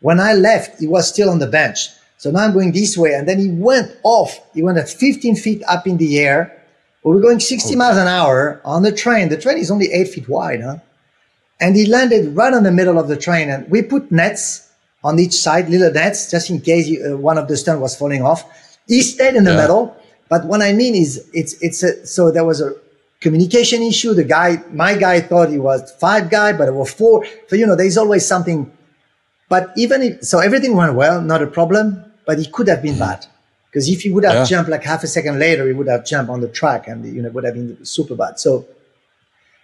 When I left, he was still on the bench. So now I'm going this way. And then he went off. He went at 15 feet up in the air. We were going 60 okay. miles an hour on the train. The train is only eight feet wide, huh? And he landed right on the middle of the train. And we put nets on each side, little nets, just in case uh, one of the stone was falling off. He stayed in the yeah. middle. But what I mean is, it's, it's a, so there was a communication issue. The guy, my guy thought he was five guy, but it was four. So, you know, there's always something but even if, so everything went well, not a problem, but it could have been bad. Because if he would have yeah. jumped like half a second later, he would have jumped on the track and, you know, would have been super bad. So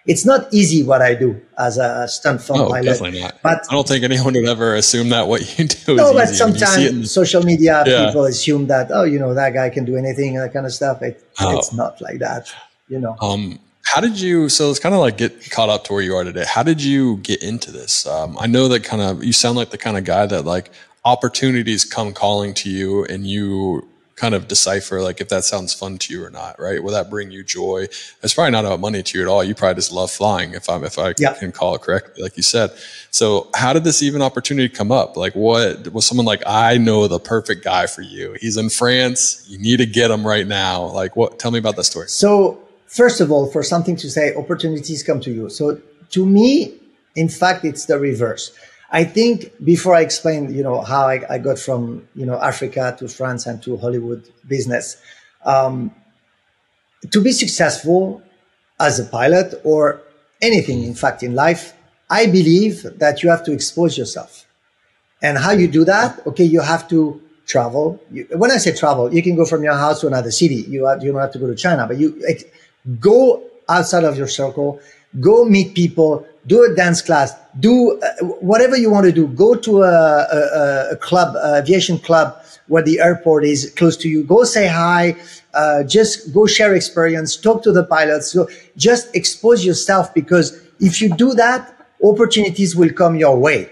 it's not easy what I do as a stunt film no, pilot. Definitely not. But I don't think anyone would ever assume that what you *laughs* do no, but sometimes social media yeah. people assume that, oh, you know, that guy can do anything, that kind of stuff. It, oh. It's not like that, you know. Um, how did you? So it's kind of like get caught up to where you are today. How did you get into this? Um, I know that kind of you sound like the kind of guy that like opportunities come calling to you, and you kind of decipher like if that sounds fun to you or not, right? Will that bring you joy? It's probably not about money to you at all. You probably just love flying, if I'm if I yeah. can call it correctly, like you said. So how did this even opportunity come up? Like what was someone like I know the perfect guy for you? He's in France. You need to get him right now. Like what? Tell me about that story. So first of all, for something to say, opportunities come to you. So to me, in fact, it's the reverse. I think before I explain, you know, how I, I got from, you know, Africa to France and to Hollywood business, um, to be successful as a pilot or anything, in fact, in life, I believe that you have to expose yourself. And how you do that? Okay, you have to travel. You, when I say travel, you can go from your house to another city. You, have, you don't have to go to China, but you go outside of your circle, go meet people, do a dance class, do uh, whatever you want to do. Go to a, a, a club, a aviation club where the airport is close to you. Go say hi. Uh, just go share experience. Talk to the pilots. So just expose yourself because if you do that, opportunities will come your way.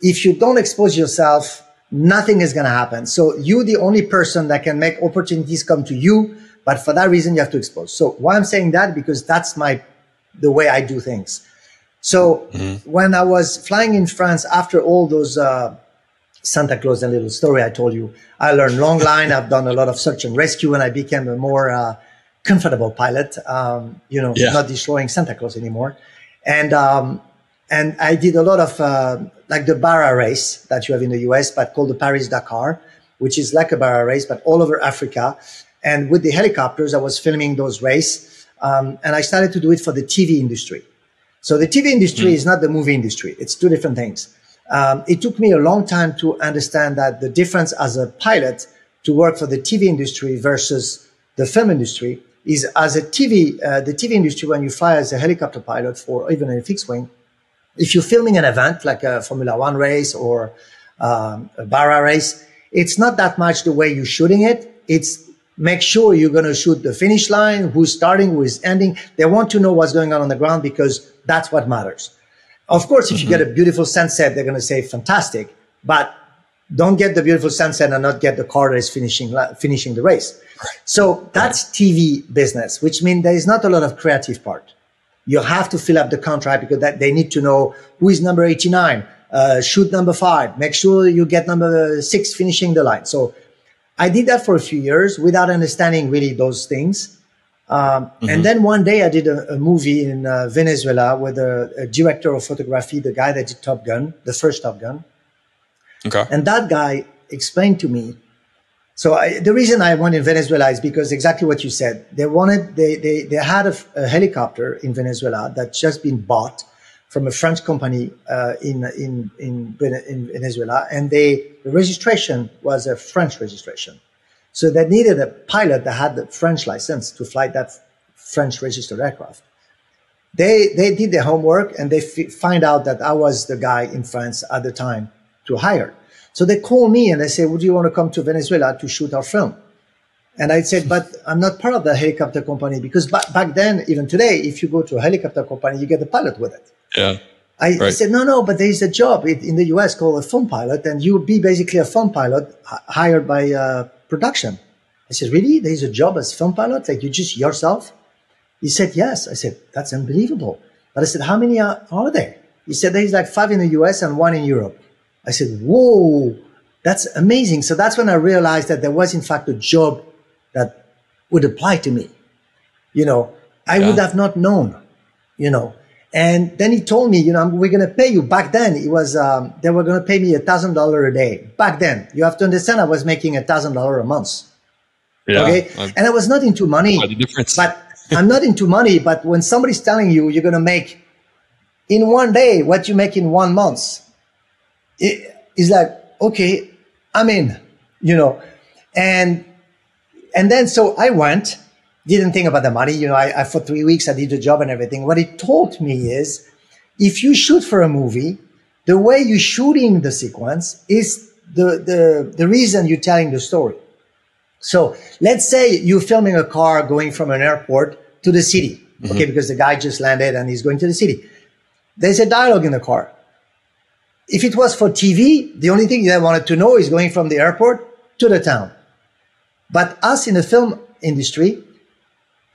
If you don't expose yourself, nothing is going to happen. So you're the only person that can make opportunities come to you. But for that reason, you have to expose. So why I'm saying that because that's my the way I do things. So mm-hmm. when I was flying in France after all those uh, Santa Claus and little story I told you, I learned long *laughs* line. I've done a lot of search and rescue, and I became a more uh, comfortable pilot. Um, you know, yeah. not destroying Santa Claus anymore. And um, and I did a lot of uh, like the Baja race that you have in the US, but called the Paris Dakar, which is like a Baja race, but all over Africa. And with the helicopters, I was filming those races, um, and I started to do it for the TV industry. So the TV industry mm. is not the movie industry; it's two different things. Um, it took me a long time to understand that the difference as a pilot to work for the TV industry versus the film industry is as a TV, uh, the TV industry, when you fly as a helicopter pilot for even a fixed wing, if you're filming an event like a Formula One race or um, a Baja race, it's not that much the way you're shooting it. It's make sure you're going to shoot the finish line, who's starting, who is ending. They want to know what's going on on the ground because that's what matters. Of course, if mm-hmm. you get a beautiful sunset, they're going to say fantastic, but don't get the beautiful sunset and not get the car that is finishing finishing the race. Right. So that's right. TV business, which means there is not a lot of creative part. You have to fill up the contract because that they need to know who is number 89, uh, shoot number five, make sure you get number six finishing the line. So I did that for a few years without understanding really those things. Um, mm-hmm. And then one day I did a, a movie in uh, Venezuela with a, a, director of photography, the guy that did Top Gun, the first Top Gun. Okay. And that guy explained to me. So I, the reason I went in Venezuela is because exactly what you said. They wanted, they, they, they had a, a helicopter in Venezuela that just been bought from a French company uh, in, in, in, in Venezuela. And they, the registration was a French registration. So they needed a pilot that had the French license to fly that French registered aircraft. They, they did their homework and they f- find out that I was the guy in France at the time to hire. So they call me and they say, would you want to come to Venezuela to shoot our film? And I said, but I'm not part of the helicopter company because ba- back then, even today, if you go to a helicopter company, you get a pilot with it. Yeah. I, right. Said, no, no, but there's a job in the US called a film pilot and you would be basically a film pilot hired by uh, production. I said, really? There's a job as film pilot? Like you just yourself? He said, yes. I said, that's unbelievable. But I said, how many are, are there? He said, there's like five in the US and one in Europe. I said, whoa, that's amazing. So that's when I realized that there was in fact a job that would apply to me. You know, I yeah. would have not known, you know, and then he told me, you know, we're going to pay you. Back then, it was um, they were going to pay me a thousand dollar a day. Back then, you have to understand, I was making a thousand dollar a month. Yeah, okay, I'm, and I was not into money. The difference. But I'm not into money. But when somebody's telling you you're going to make in one day what you make in one month, it is like okay, I'm in. You know, and and then so I went didn't think about the money. You know, I, I, for three weeks I did the job and everything. What it taught me is if you shoot for a movie, the way you're shooting the sequence is the, the, the reason you're telling the story. So let's say you're filming a car going from an airport to the city. Mm-hmm. Okay. Because the guy just landed and he's going to the city. There's a dialogue in the car. If it was for TV, the only thing they wanted to know is going from the airport to the town. But us in the film industry,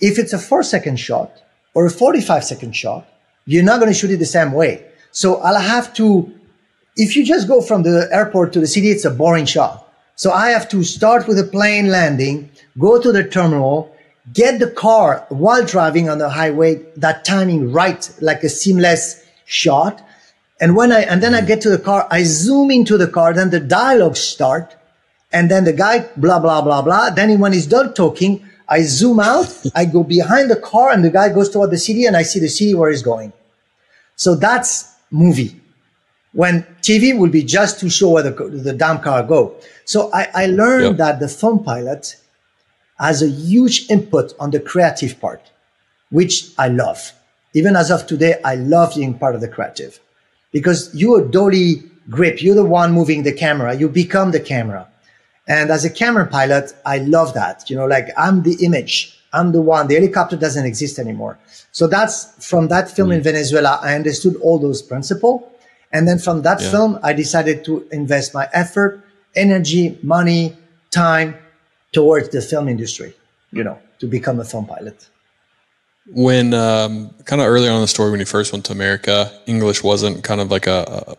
if it's a four second shot or a 45 second shot, you're not going to shoot it the same way. So I'll have to, if you just go from the airport to the city, it's a boring shot. So I have to start with a plane landing, go to the terminal, get the car while driving on the highway, that timing right, like a seamless shot. And when I, and then I get to the car, I zoom into the car, then the dialogue start. And then the guy, blah, blah, blah, blah. Then when he's done talking, I zoom out, I go behind the car and the guy goes toward the city and I see the city where he's going. So that's movie. when TV will be just to show where the, the damn car go. So I, I learned that the film pilot has a huge input on the creative part, which I love. Even as of today, I love being part of the creative because you're a dolly grip. You're the one moving the camera. You become the camera. And as a camera pilot, I love that. You know, like I'm the image. I'm the one. The helicopter doesn't exist anymore. So that's from that film mm. in Venezuela. I understood all those principles. And then from that yeah. film, I decided to invest my effort, energy, money, time towards the film industry, you know, to become a film pilot. When um, kind of early on in the story, when you first went to America, English wasn't kind of like a, a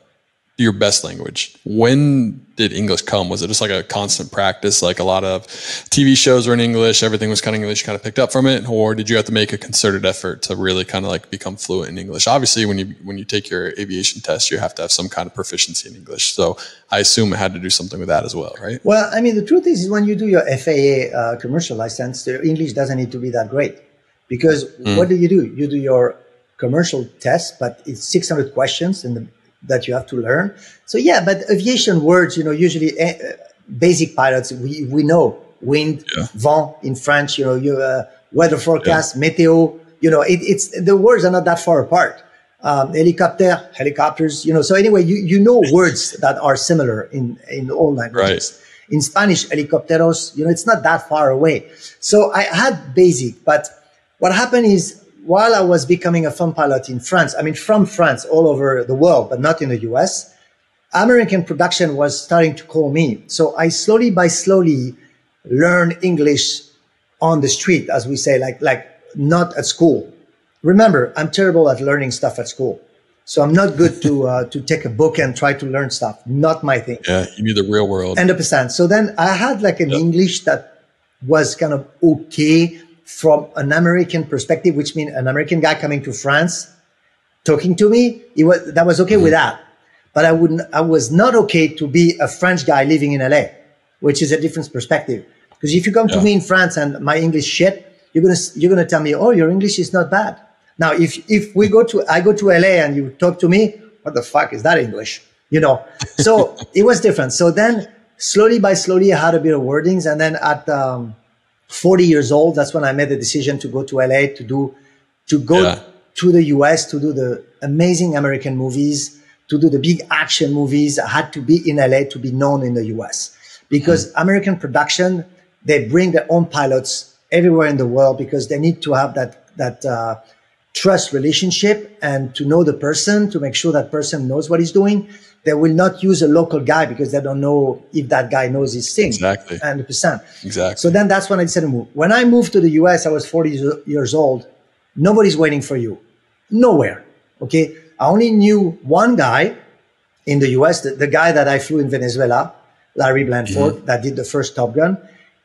your best language. When did English come? Was it just like a constant practice? Like a lot of TV shows were in English, everything was kind of English, kind of picked up from it, or did you have to make a concerted effort to really kind of like become fluent in English? Obviously, when you when you take your aviation test, you have to have some kind of proficiency in English. So I assume it had to do something with that as well, right? Well, I mean, the truth is, when you do your FAA uh, commercial license, the English doesn't need to be that great because mm. what do you do? You do your commercial test, but it's 600 questions and the that you have to learn. So yeah, but aviation words, you know, usually uh, basic pilots, we, we know wind, yeah. vent in French, you know, you, uh, weather forecast, yeah. meteo, you know, it, it's, the words are not that far apart. Um, helicopter, helicopters, you know, so anyway, you, you know words that are similar in, in all languages. Right. In Spanish, helicópteros, you know, it's not that far away. So I had basic, but what happened is while I was becoming a film pilot in France, I mean, from France all over the world, but not in the US, American production was starting to call me. So I slowly by slowly learned English on the street, as we say, like, like not at school. Remember, I'm terrible at learning stuff at school. So I'm not good to, uh, to take a book and try to learn stuff. Not my thing. Yeah. You mean the real world. 100%. So then I had like an yep. English that was kind of okay from an American perspective, which means an American guy coming to France talking to me, it was, that was okay with that. But I wouldn't, I was not okay to be a French guy living in LA, which is a different perspective. Because if you come yeah. to me in France and my English shit, you're going to, you're going to tell me, oh, your English is not bad. Now, if, if we go to, I go to LA and you talk to me, what the fuck is that English? You know, so *laughs* it was different. So then slowly by slowly, I had a bit of wordings. And then at, um, 40 years old, that's when I made the decision to go to LA to do, to go yeah. to the US to do the amazing American movies, to do the big action movies. I had to be in LA to be known in the US because mm. American production, they bring their own pilots everywhere in the world because they need to have that, that, uh, trust relationship and to know the person to make sure that person knows what he's doing they will not use a local guy because they don't know if that guy knows his thing. Exactly. 100%. Exactly. So then that's when I decided to move. When I moved to the US, I was 40 years old. Nobody's waiting for you. Nowhere. Okay. I only knew one guy in the US, the, the guy that I flew in Venezuela, Larry Blanford, mm-hmm. that did the first Top Gun.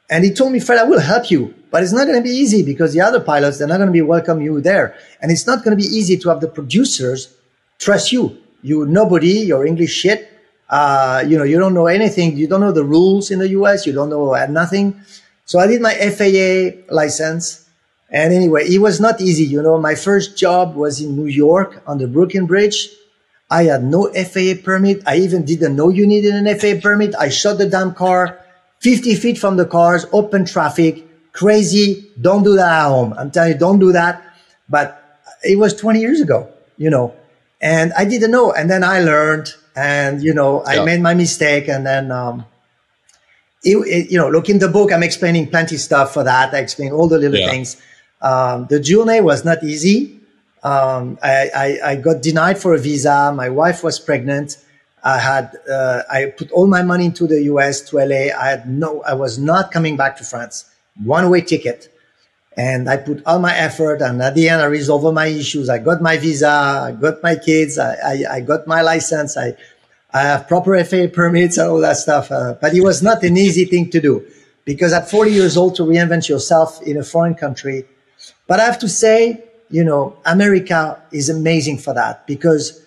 And he told me, Fred, I will help you, but it's not going to be easy because the other pilots, they're not going to be welcome you there. And it's not going to be easy to have the producers trust you you nobody, your English shit. Uh, you know, you don't know anything. You don't know the rules in the US. You don't know nothing. So I did my FAA license. And anyway, it was not easy. You know, my first job was in New York on the Brooklyn Bridge. I had no FAA permit. I even didn't know you needed an FAA permit. I shot the damn car 50 feet from the cars, open traffic, crazy. Don't do that at home. I'm telling you, don't do that. But it was 20 years ago, you know. And I didn't know. And then I learned and, you know, I yeah. made my mistake. And then, um, it, it, you know, look in the book, I'm explaining plenty stuff for that. I explain all the little yeah. things. Um, the journey was not easy. Um, I, I, I, got denied for a visa. My wife was pregnant. I had, uh, I put all my money into the US to LA. I had no, I was not coming back to France. One way ticket and I put all my effort. And at the end, I resolved all my issues. I got my visa. I got my kids. I, I, I got my license. I, I have proper FA permits and all that stuff. Uh, but it was not an easy thing to do because at 40 years old to reinvent yourself in a foreign country. But I have to say, you know, America is amazing for that because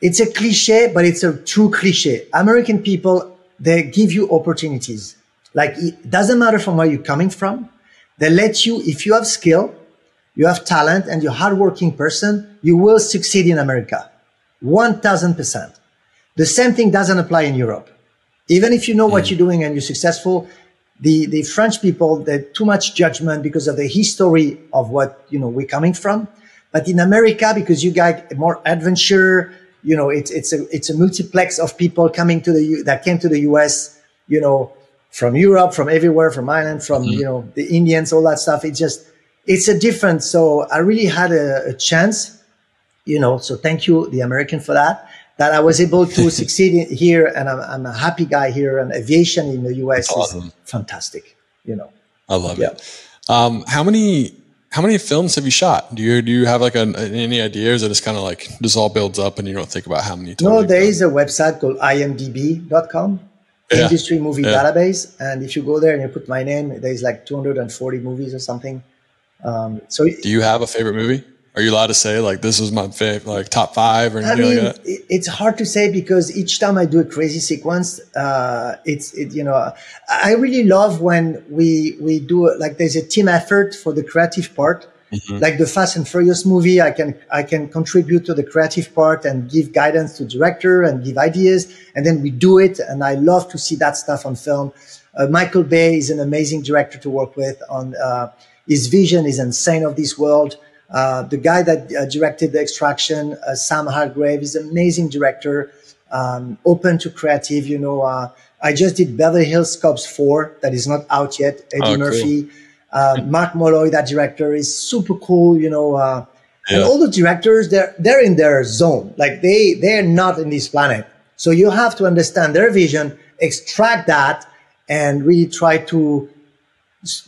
it's a cliche, but it's a true cliche. American people, they give you opportunities. Like it doesn't matter from where you're coming from they let you, if you have skill, you have talent and you're a hardworking person, you will succeed in America. 1000%. The same thing doesn't apply in Europe. Even if you know mm. what you're doing and you're successful, the, the French people, they too much judgment because of the history of what, you know, we're coming from. But in America, because you got more adventure, you know, it's, it's a, it's a multiplex of people coming to the, U that came to the US, you know, from Europe, from everywhere, from Ireland, from, mm-hmm. you know, the Indians, all that stuff. It's just, it's a different. So I really had a, a chance, you know, so thank you, the American for that that I was able to *laughs* succeed here, and I'm, I'm, a happy guy here. And aviation in the US awesome. is fantastic. You know, I love yeah. it. Um, how many how many films have you shot? Do you do you have like a, any ideas, or just kind of like just all builds up, and you don't think about how many? no, there is a website called imdb.com. Yeah. Industry movie yeah. database, and if you go there and you put my name, there's like 240 movies or something. Um, so, do you have a favorite movie? Are you allowed to say like this is my favorite, like top five or anything I mean, like that? It's hard to say because each time I do a crazy sequence, uh, it's it, you know I really love when we we do like there's a team effort for the creative part. Mm-hmm. Like the Fast and Furious movie, I can I can contribute to the creative part and give guidance to director and give ideas, and then we do it. And I love to see that stuff on film. Uh, Michael Bay is an amazing director to work with. On uh, his vision is insane of this world. Uh, the guy that uh, directed the extraction, uh, Sam Hargrave, is an amazing director, um, open to creative. You know, uh, I just did Beverly Hills Cops 4 that is not out yet. Eddie oh, Murphy, cool. Uh, Mark Molloy, that director is super cool. You know, yeah. and all the directors they're they're in their zone. Like they they're not in this planet. So you have to understand their vision, extract that, and really try to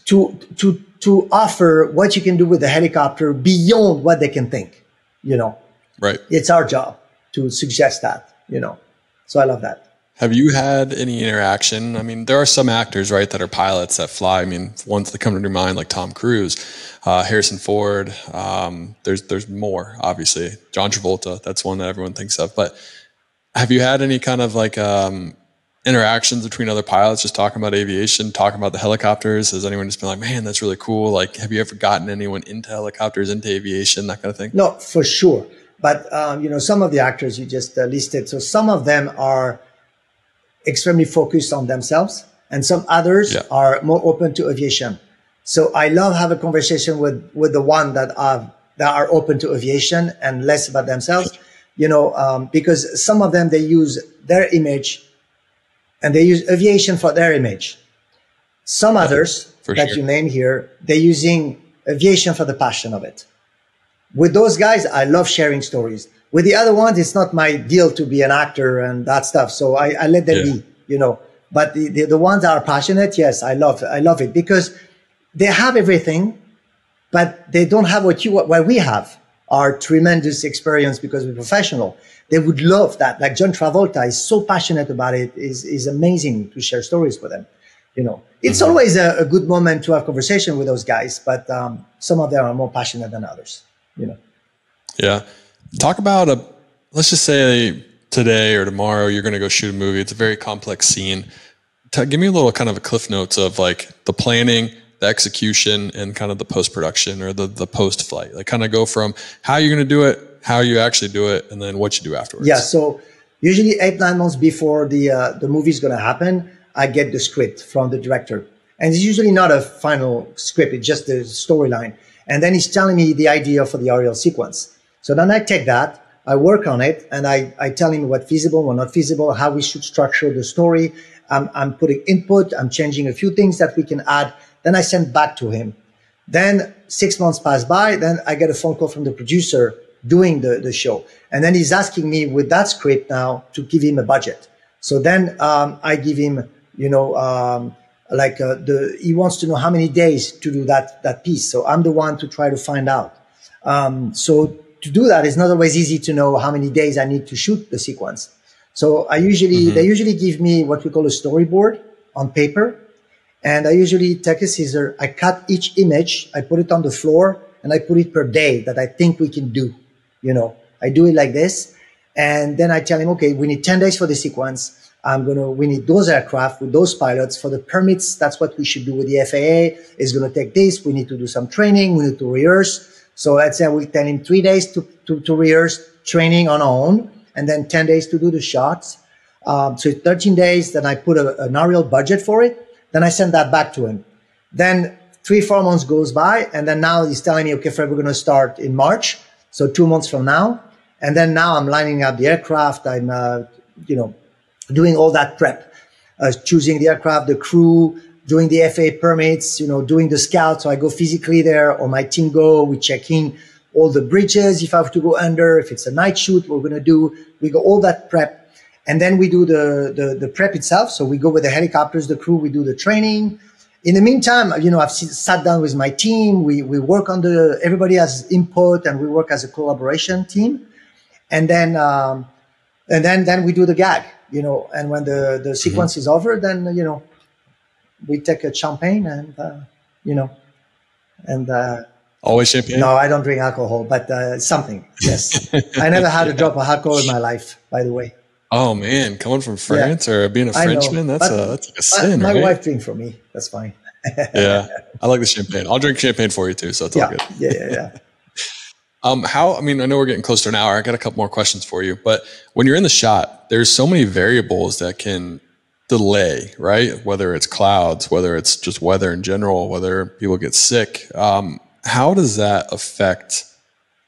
to to to offer what you can do with the helicopter beyond what they can think, you know. Right. It's our job to suggest that, you know. So I love that. Have you had any interaction? I mean, there are some actors, right, that are pilots that fly. I mean, ones that come to your mind, like Tom Cruise, uh, Harrison Ford. Um, there's there's more, obviously. John Travolta, that's one that everyone thinks of. But have you had any kind of like um, interactions between other pilots, just talking about aviation, talking about the helicopters? Has anyone just been like, man, that's really cool? Like, have you ever gotten anyone into helicopters, into aviation, that kind of thing? No, for sure. But, um, you know, some of the actors you just uh, listed, so some of them are extremely focused on themselves and some others yeah. are more open to aviation. So I love have a conversation with, with the one that are, that are open to aviation and less about themselves, you know, um, because some of them, they use their image and they use aviation for their image. Some others that sure. you name here, they're using aviation for the passion of it. With those guys, I love sharing stories. With the other ones, it's not my deal to be an actor and that stuff. So I, I let them yeah. be, you know. But the, the, the ones that are passionate, yes, I love I love it because they have everything, but they don't have what you what we have. Our tremendous experience because we're professional they would love that. Like John Travolta is so passionate about it. is is amazing to share stories with them. You know, it's mm-hmm. always a, a, good moment to have conversation with those guys, but um, some of them are more passionate than others. You know. Yeah, talk about a. Let's just say today or tomorrow you're going to go shoot a movie. It's a very complex scene. Give me a little kind of a cliff notes of like the planning, the execution, and kind of the post production or the the post flight. Like kind of go from how you're going to do it how you actually do it, and then what you do afterwards. Yeah. So usually eight nine months before the uh, the movie is going to happen, I get the script from the director, and it's usually not a final script; it's just the storyline. And then he's telling me the idea for the aerial sequence. So then I take that, I work on it, and I, I tell him what feasible, what not feasible, how we should structure the story. I'm, I'm putting input, I'm changing a few things that we can add. Then I send back to him. Then six months pass by. Then I get a phone call from the producer doing the, the show. And then he's asking me with that script now to give him a budget. So then um, I give him, you know, um, like uh, the he wants to know how many days to do that that piece. So I'm the one to try to find out. Um, so to do that, it's not always easy to know how many days I need to shoot the sequence. So I usually mm-hmm. they usually give me what we call a storyboard on paper, and I usually take a scissor, I cut each image, I put it on the floor, and I put it per day that I think we can do. You know, I do it like this. And then I tell him, okay, we need 10 days for the sequence. I'm going to, we need those aircraft with those pilots for the permits. That's what we should do with the FAA is going to take this. We need to do some training. We need to rehearse. So let's say we'll tell him three days to, to, to rehearse training on own. and then 10 days to do the shots. Um, so 13 days, then I put a, an aerial budget for it. Then I send that back to him. Then three, four months goes by. And then now he's telling me, okay, Fred, we're going to start in March. So two months from now. And then now I'm lining up the aircraft. I'm, uh, you know, doing all that prep, uh, choosing the aircraft, the crew, doing the FAA permits, you know, doing the scout. So I go physically there or my team go, we check in all the bridges. If I have to go under, if it's a night shoot, we're going to do, we go all that prep. And then we do the, the, the prep itself. So we go with the helicopters, the crew, we do the training. In the meantime, you know, I've sat down with my team. We, we work on the, everybody has input and we work as a collaboration team. And then, um, and then, then we do the gag, you know, and when the, the sequence mm-hmm. is over, then, you know, we take a champagne and, uh, you know, and, uh, Always champagne? No, I don't drink alcohol, but uh, something. Yes. *laughs* I never had a drop of alcohol in my life, by the way. Oh man, coming from France yeah. or being a Frenchman, that's a that's like a sin. My right? wife drinks for me. That's fine. *laughs* yeah, I like the champagne. I'll drink champagne for you too, so it's yeah. all good. Yeah, yeah, yeah. *laughs* um, how? I mean, I know we're getting close to an hour. I got a couple more questions for you, but when you're in the shot, there's so many variables that can delay, right? Whether it's clouds, whether it's just weather in general, whether people get sick. Um, how does that affect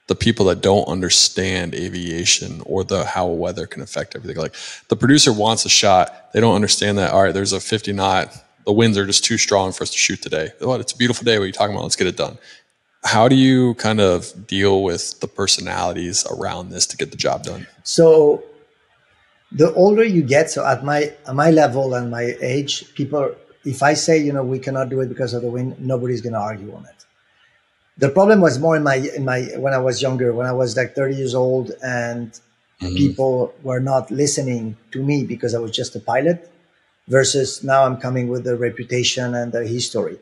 the people that don't understand aviation or the how weather can affect everything? Like the producer wants a shot, they don't understand that. All right, there's a 50 knot. The winds are just too strong for us to shoot today. What? It's a beautiful day. What are you talking about? Let's get it done. How do you kind of deal with the personalities around this to get the job done? So the older you get, so at my at my level and my age, people if I say, you know, we cannot do it because of the wind, nobody's gonna argue on it the problem was more in my in my when I was younger, when I was like 30 years old, and mm-hmm. people were not listening to me because I was just a pilot. Versus now, I'm coming with the reputation and the history.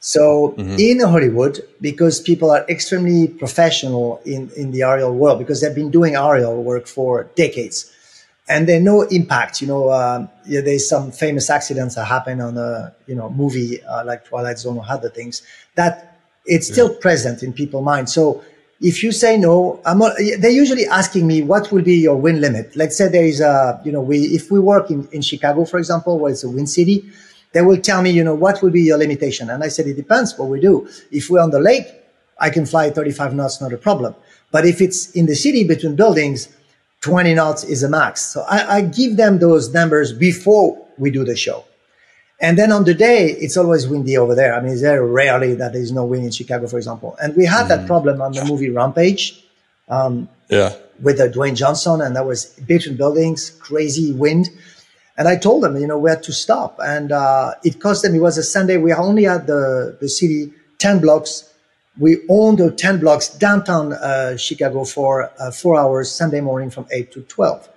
So mm-hmm. in Hollywood, because people are extremely professional in, in the aerial world, because they've been doing aerial work for decades, and they know impact. You know, uh, yeah, there's some famous accidents that happen on a you know movie uh, like Twilight Zone or other things that it's still yeah. present in people's mind. So if you say no, I'm not, they're usually asking me what will be your win limit. Let's say there is a, you know, we if we work in, in Chicago, for example, where it's a wind city, they will tell me, you know, what will be your limitation? And I said, it depends what we do. If we're on the lake, I can fly 35 knots, not a problem. But if it's in the city between buildings, 20 knots is a max. So I, I give them those numbers before we do the show. And then on the day, it's always windy over there. I mean, it's very rarely that there's no wind in Chicago, for example. And we had mm. that problem on the movie Rampage. Um, yeah. With uh, Dwayne Johnson, and that was between buildings, crazy wind. And I told them, you know, we had to stop. And uh, it cost them, it was a Sunday. We only had the, the city 10 blocks. We owned the 10 blocks downtown uh, Chicago for uh, four hours, Sunday morning from 8 to 12.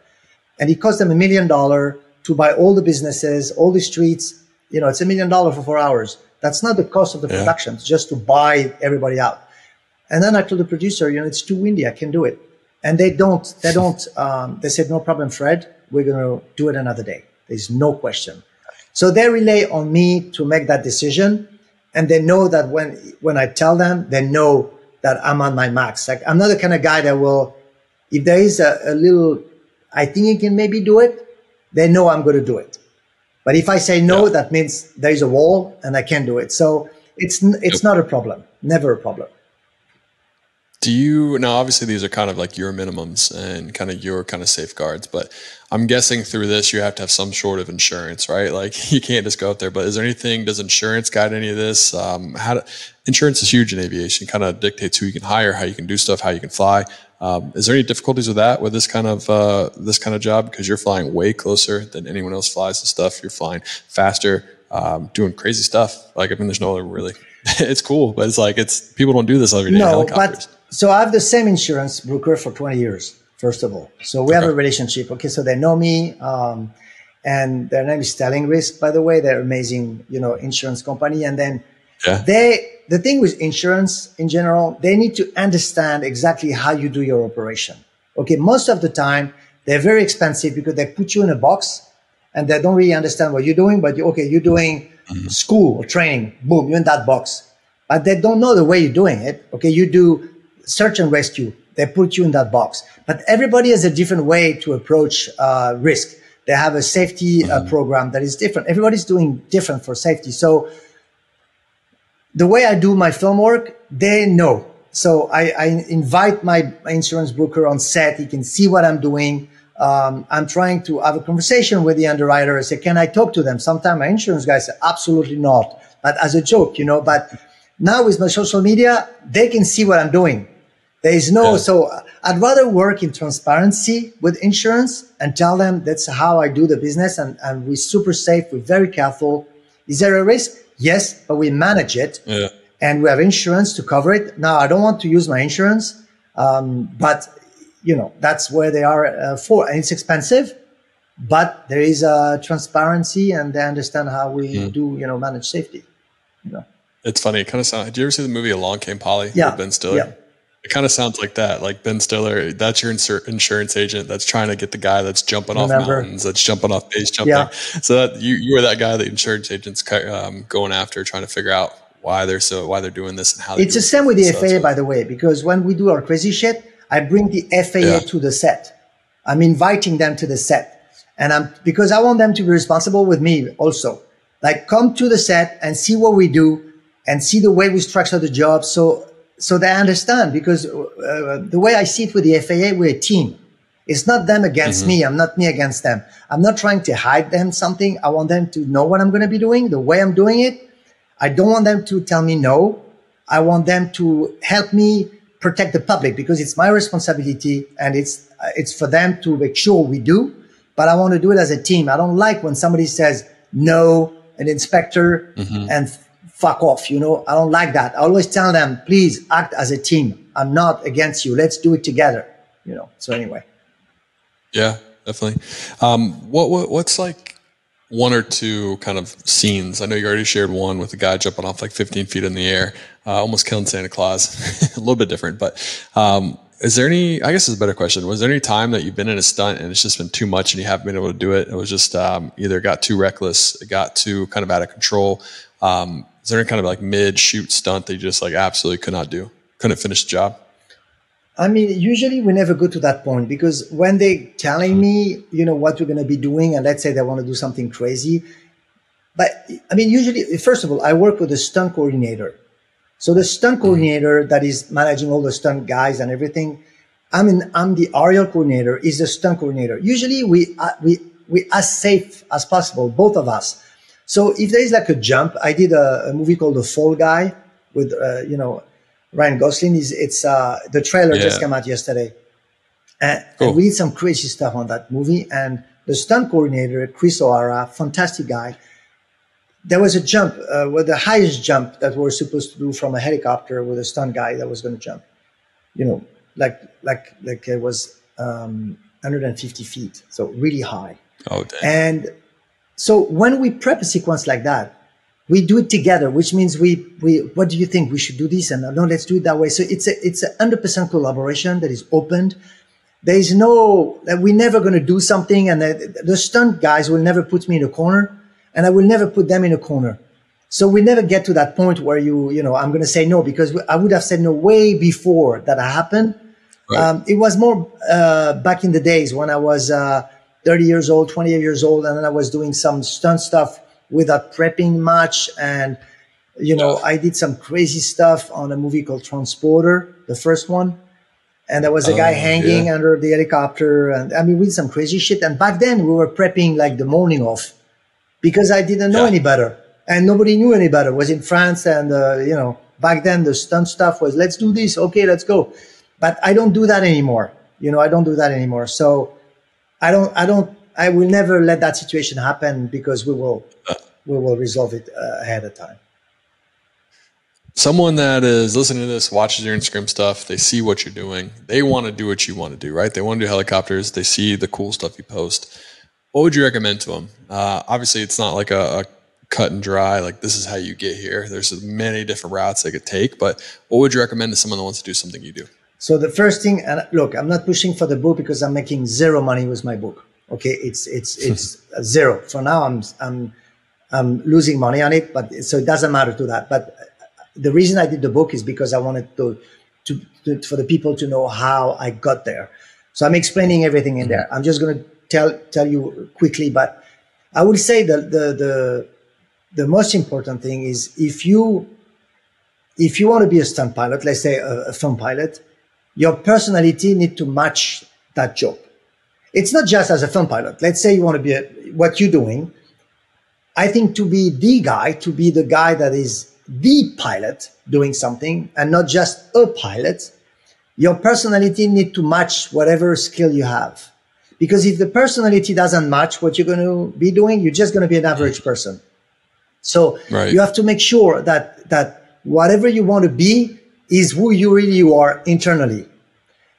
And it cost them a million dollar to buy all the businesses, all the streets, you know, it's a million dollars for four hours. That's not the cost of the yeah. production. It's just to buy everybody out. And then I told the producer, you know, it's too windy. I can do it. And they don't, they don't, *laughs* um, they said, no problem, Fred. We're going to do it another day. There's no question. So they rely on me to make that decision. And they know that when, when I tell them, they know that I'm on my max. Like I'm not the kind of guy that will, if there is a, a little, I think he can maybe do it, they know I'm going to do it. But if I say no, yeah. that means there is a wall and I can't do it. So it's it's not a problem. Never a problem. Do you now? Obviously, these are kind of like your minimums and kind of your kind of safeguards. But I'm guessing through this, you have to have some sort of insurance, right? Like *laughs* you can't just go out there. But is there anything? Does insurance guide any of this? Um, how do, insurance is huge in aviation. Kind of dictates who you can hire, how you can do stuff, how you can fly. Um, is there any difficulties with that with this kind of uh, this kind of job because you're flying way closer than anyone else flies the stuff. You're flying faster, um, doing crazy stuff. Like I mean, there's no other really. *laughs* it's cool, but it's like it's people don't do this every day. No, but so I have the same insurance broker for 20 years. First of all, so we okay. have a relationship. Okay, so they know me. Um, and their name is Sterling Risk, by the way. They're amazing, you know, insurance company. And then yeah. they the thing with insurance in general, they need to understand exactly how you do your operation. Okay. Most of the time, they're very expensive because they put you in a box and they don't really understand what you're doing. But you, okay, you're doing mm-hmm. school or training. Boom, you're in that box. But they don't know the way you're doing it. Okay. You do search and rescue. they put you in that box. But everybody has a different way to approach uh, risk. They have a safety uh, mm-hmm. program that is different. Everybody's doing different for safety. So the way I do my film work, they know. So I, I invite my insurance broker on set. He can see what I'm doing. Um, I'm trying to have a conversation with the underwriter. I say, can I talk to them? Sometimes my insurance guy say, absolutely not. But as a joke, you know, but now with my social media, they can see what I'm doing. There is no, yeah. so I'd rather work in transparency with insurance and tell them that's how I do the business. And, and we're super safe. We're very careful. Is there a risk? Yes, but we manage it. Yeah. And we have insurance to cover it. Now, I don't want to use my insurance, um, but you know, that's where they are uh, for. And it's expensive, but there is a transparency and they understand how we mm. do, you know, manage safety. You know. It's funny. It kind of sounds. Did you ever see the movie Along Came Polly? Yeah. Ben Stiller. Yeah. It kind of sounds like that. Like Ben Stiller, that's your insur- insurance agent that's trying to get the guy that's jumping Remember. off mountains, that's jumping off base jumping. Yeah. So that you you were that guy the insurance agents um, going after, trying to figure out why they're so why they're doing this and how. It's the same with the so FAA, by the way, because when we do our crazy shit, I bring the FAA yeah. to the set. I'm inviting them to the set, and I'm because I want them to be responsible with me also. Like come to the set and see what we do and see the way we structure the job. So, so they understand because uh, the way I see it with the FAA, we're a team. It's not them against mm-hmm. me. I'm not me against them. I'm not trying to hide them something. I want them to know what I'm going to be doing, the way I'm doing it. I don't want them to tell me no. I want them to help me protect the public because it's my responsibility and it's, uh, it's for them to make sure we do. But I want to do it as a team. I don't like when somebody says no, an inspector mm-hmm. and fuck off. You know, I don't like that. I always tell them, please act as a team. I'm not against you. Let's do it together. You know. So anyway. Yeah, definitely. Um, what, what what's like one or two kind of scenes? I know you already shared one with a guy jumping off like 15 feet in the air, uh, almost killing Santa Claus. *laughs* a little bit different, but um, is there any? I guess it's a better question. Was there any time that you've been in a stunt and it's just been too much and you haven't been able to do it? It was just um, either got too reckless, it got too kind of out of control. Um, is there any kind of like mid shoot stunt that you just like absolutely could not do? Couldn't finish the job? I mean, usually we never go to that point because when they telling me, you know, what we're going to be doing, and let's say they want to do something crazy, but I mean, usually, first of all, I work with a stunt coordinator. So the stunt mm-hmm. coordinator that is managing all the stunt guys and everything, I mean, I'm the aerial coordinator, is the stunt coordinator. Usually we, uh, we, we as safe as possible, both of us. So if there is like a jump, I did a, a movie called The Fall Guy with, uh, you know, Ryan Gosling. Is it's uh, the trailer yeah. just came out yesterday, and, cool. and, we did some crazy stuff on that movie. And the stunt coordinator, Chris O'Hara, fantastic guy. There was a jump, uh, with the highest jump that we were supposed to do from a helicopter with a stunt guy that was going to jump. You know, like like like it was um, 150 feet, so really high. Oh, dang. And so when we prep a sequence like that, we do it together, which means we, we, what do you think? We should do this and no, let's do it that way. So it's a, it's a hundred percent collaboration that is opened. There is no, that we're never going to do something and the, the stunt guys will never put me in a corner and I will never put them in a corner. So we never get to that point where you, you know, I'm going to say no because I would have said no way before that happened. Right. Um, it was more, uh, back in the days when I was, uh, 30 years old, 28 years old, and then I was doing some stunt stuff without prepping much. And, you know, I did some crazy stuff on a movie called Transporter, the first one. And there was a guy oh, hanging yeah. under the helicopter. And I mean, we did some crazy shit. And back then we were prepping like the morning off because I didn't know yeah. any better and nobody knew any better. It was in France. And, uh, you know, back then the stunt stuff was, let's do this. Okay, let's go. But I don't do that anymore. You know, I don't do that anymore. So I don't, I don't, I will never let that situation happen because we will, we will resolve it uh, ahead of time. Someone that is listening to this, watches your Instagram stuff, they see what you're doing. They want to do what you want to do, right? They want to do helicopters. They see the cool stuff you post. What would you recommend to them? Uh, obviously, it's not like a, a cut and dry, like this is how you get here. There's many different routes they could take, but what would you recommend to someone that wants to do something you do? So the first thing, and look, I'm not pushing for the book because I'm making zero money with my book. Okay, it's it's *laughs* it's uh, zero for now. I'm I'm I'm losing money on it, but so it doesn't matter to that. But uh, the reason I did the book is because I wanted to to, to, for the people to know how I got there. So I'm explaining everything in there. I'm just going to tell tell you quickly, but I would say that the the the most important thing is if you if you want to be a stunt pilot, let's say a, a film pilot, your personality need to match that job. It's not just as a film pilot. Let's say you want to be a, what you're doing. I think to be the guy, to be the guy that is the pilot doing something and not just a pilot, your personality need to match whatever skill you have. Because if the personality doesn't match what you're going to be doing, you're just going to be an average person. So right. you have to make sure that, that whatever you want to be is who you really are internally.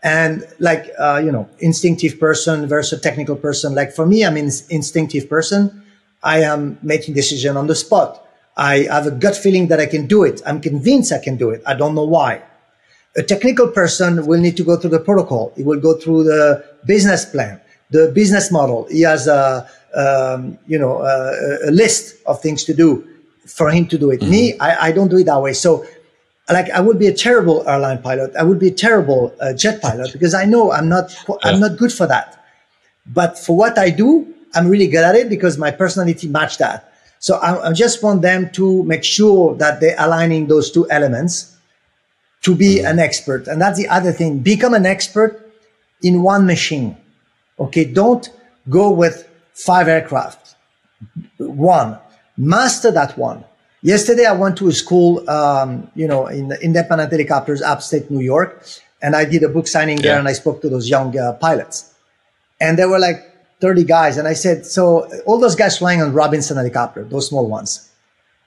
And like, uh, you know, instinctive person versus technical person. Like for me, I'm an instinctive person. I am making decision on the spot. I have a gut feeling that I can do it. I'm convinced I can do it. I don't know why. A technical person will need to go through the protocol. He will go through the business plan, the business model. He has a, um, you know, a, a, list of things to do for him to do it. Mm-hmm. Me, I, I, don't do it that way. So, like, I would be a terrible airline pilot. I would be a terrible uh, jet pilot because I know I'm not, I'm not good for that. But for what I do, I'm really good at it because my personality matched that. So I, I just want them to make sure that they're aligning those two elements to be mm-hmm. an expert. And that's the other thing. Become an expert in one machine. Okay. Don't go with five aircraft. One, master that one. Yesterday, I went to a school, um, you know, in independent helicopters, upstate New York, and I did a book signing yeah. there, and I spoke to those young uh, pilots, and there were like, 30 guys. And I said, so all those guys flying on Robinson helicopter, those small ones,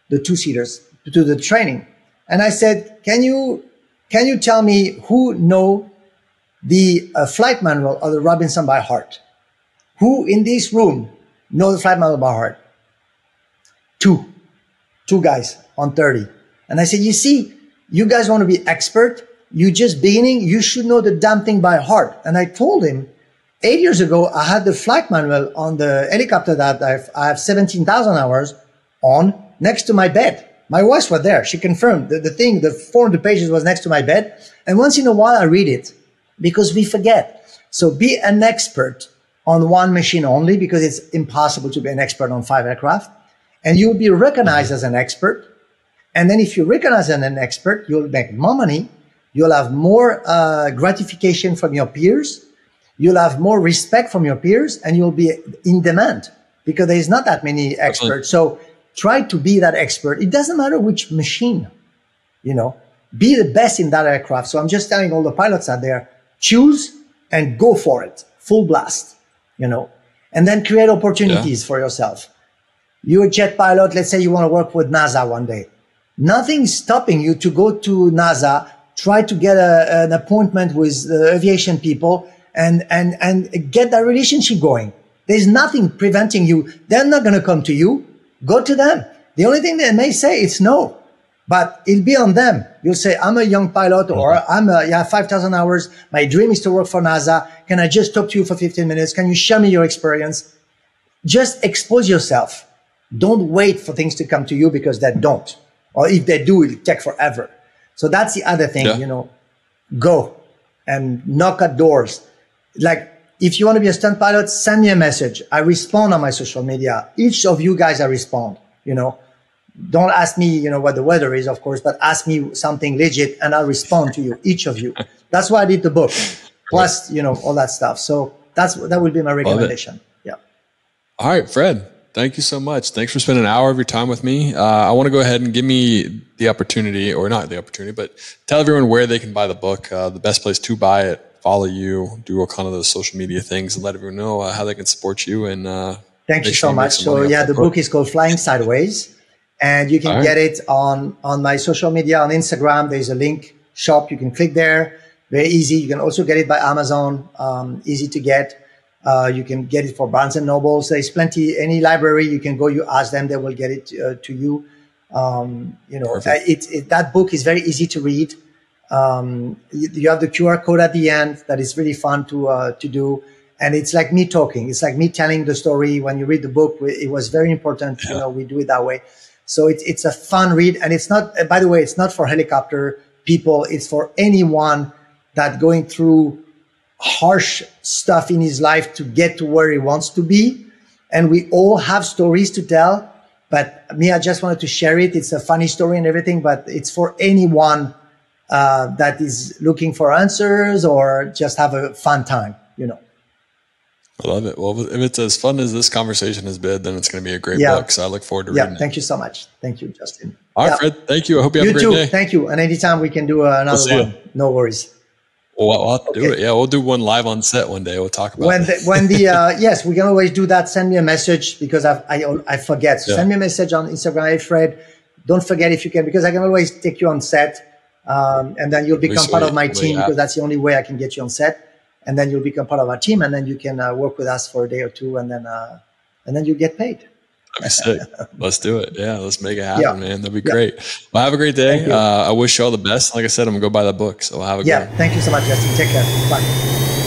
the two seaters to do the training. And I said, can you, can you tell me who know the uh, flight manual of the Robinson by heart? Who in this room know the flight manual by heart? Two, two guys on 30. And I said, you see, you guys want to be expert. You just beginning. You should know the damn thing by heart. And I told him, Eight years ago, I had the flight manual on the helicopter that I've, I have 17,000 hours on next to my bed. My wife was there. She confirmed the, the thing, the 400 pages was next to my bed. And once in a while, I read it because we forget. So be an expert on one machine only because it's impossible to be an expert on five aircraft. And you'll be recognized as an expert. And then if you're recognized as an expert, you'll make more money. You'll have more uh, gratification from your peers you'll have more respect from your peers and you'll be in demand because there's not that many experts. So try to be that expert. It doesn't matter which machine, you know, be the best in that aircraft. So I'm just telling all the pilots out there, choose and go for it. Full blast, you know, and then create opportunities yeah. for yourself. You're a jet pilot. Let's say you want to work with NASA one day. Nothing's stopping you to go to NASA, try to get a, an appointment with the aviation people and, and, and get that relationship going. There's nothing preventing you. They're not going to come to you. Go to them. The only thing they may say is no, but it'll be on them. You'll say, I'm a young pilot or I'm a, yeah, 5,000 hours. My dream is to work for NASA. Can I just talk to you for 15 minutes? Can you share me your experience? Just expose yourself. Don't wait for things to come to you because they don't. Or if they do, it'll take forever. So that's the other thing, yeah. you know, go and knock at doors like if you want to be a stunt pilot, send me a message. I respond on my social media. Each of you guys, I respond, you know, don't ask me, you know, what the weather is, of course, but ask me something legit and I'll respond to you, each of you. *laughs* That's why I did the book plus, you know, all that stuff. So that's, that would be my recommendation. Yeah. All right, Fred. Thank you so much. Thanks for spending an hour of your time with me. Uh, I want to go ahead and give me the opportunity, or not the opportunity, but tell everyone where they can buy the book, uh, the best place to buy it, follow you, do all kind of those social media things, and let everyone know uh, how they can support you. And uh, thank you so much. So yeah, the book is called Flying Sideways, and you can right. get it on on my social media on Instagram. There's a link shop. You can click there. Very easy. You can also get it by Amazon. Um, easy to get. Uh, you can get it for Barnes and Nobles. There's plenty. Any library you can go. You ask them, they will get it uh, to you. Um, you know, uh, it, it, that book is very easy to read. Um, you, you, have the QR code at the end that is really fun to uh, to do, and it's like me talking. It's like me telling the story. When you read the book, it was very important. You know, we do it that way. So it's it's a fun read, and it's not. By the way, it's not for helicopter people. It's for anyone that going through harsh stuff in his life to get to where he wants to be. And we all have stories to tell. But me, I just wanted to share it. It's a funny story and everything, but it's for anyone uh, that is looking for answers or just have a fun time, you know. I love it. Well, if it's as fun as this conversation has been, then it's going to be a great yeah. book. So I look forward to yeah, reading it. Thank you so much. Thank you, Justin. All right, yeah. Fred. Thank you. I hope you have you a great too. day. Thank you. And anytime we can do uh, another we'll one. No worries. Well, to okay. do it. Yeah, we'll do one live on set one day. We'll talk about when the, when the uh, *laughs* yes, we can always do that. Send me a message because I I, I forget. So yeah. Send me a message on Instagram. Hey, Fred, don't forget if you can because I can always take you on set, um, and then you'll become part of my team because that's the only way I can get you on set and then you'll become part of our team, and then you can uh, work with us for a day or two, and then uh, and then you get paid. *laughs* That'd be sick. let's do it. Yeah, let's make it happen, yeah. man. That'd be yeah. great. Well, have a great day. Uh, I wish you all the best. Like I said, I'm gonna go buy the book. So have a good yeah. Thank you so much, Justin. Take care. Bye.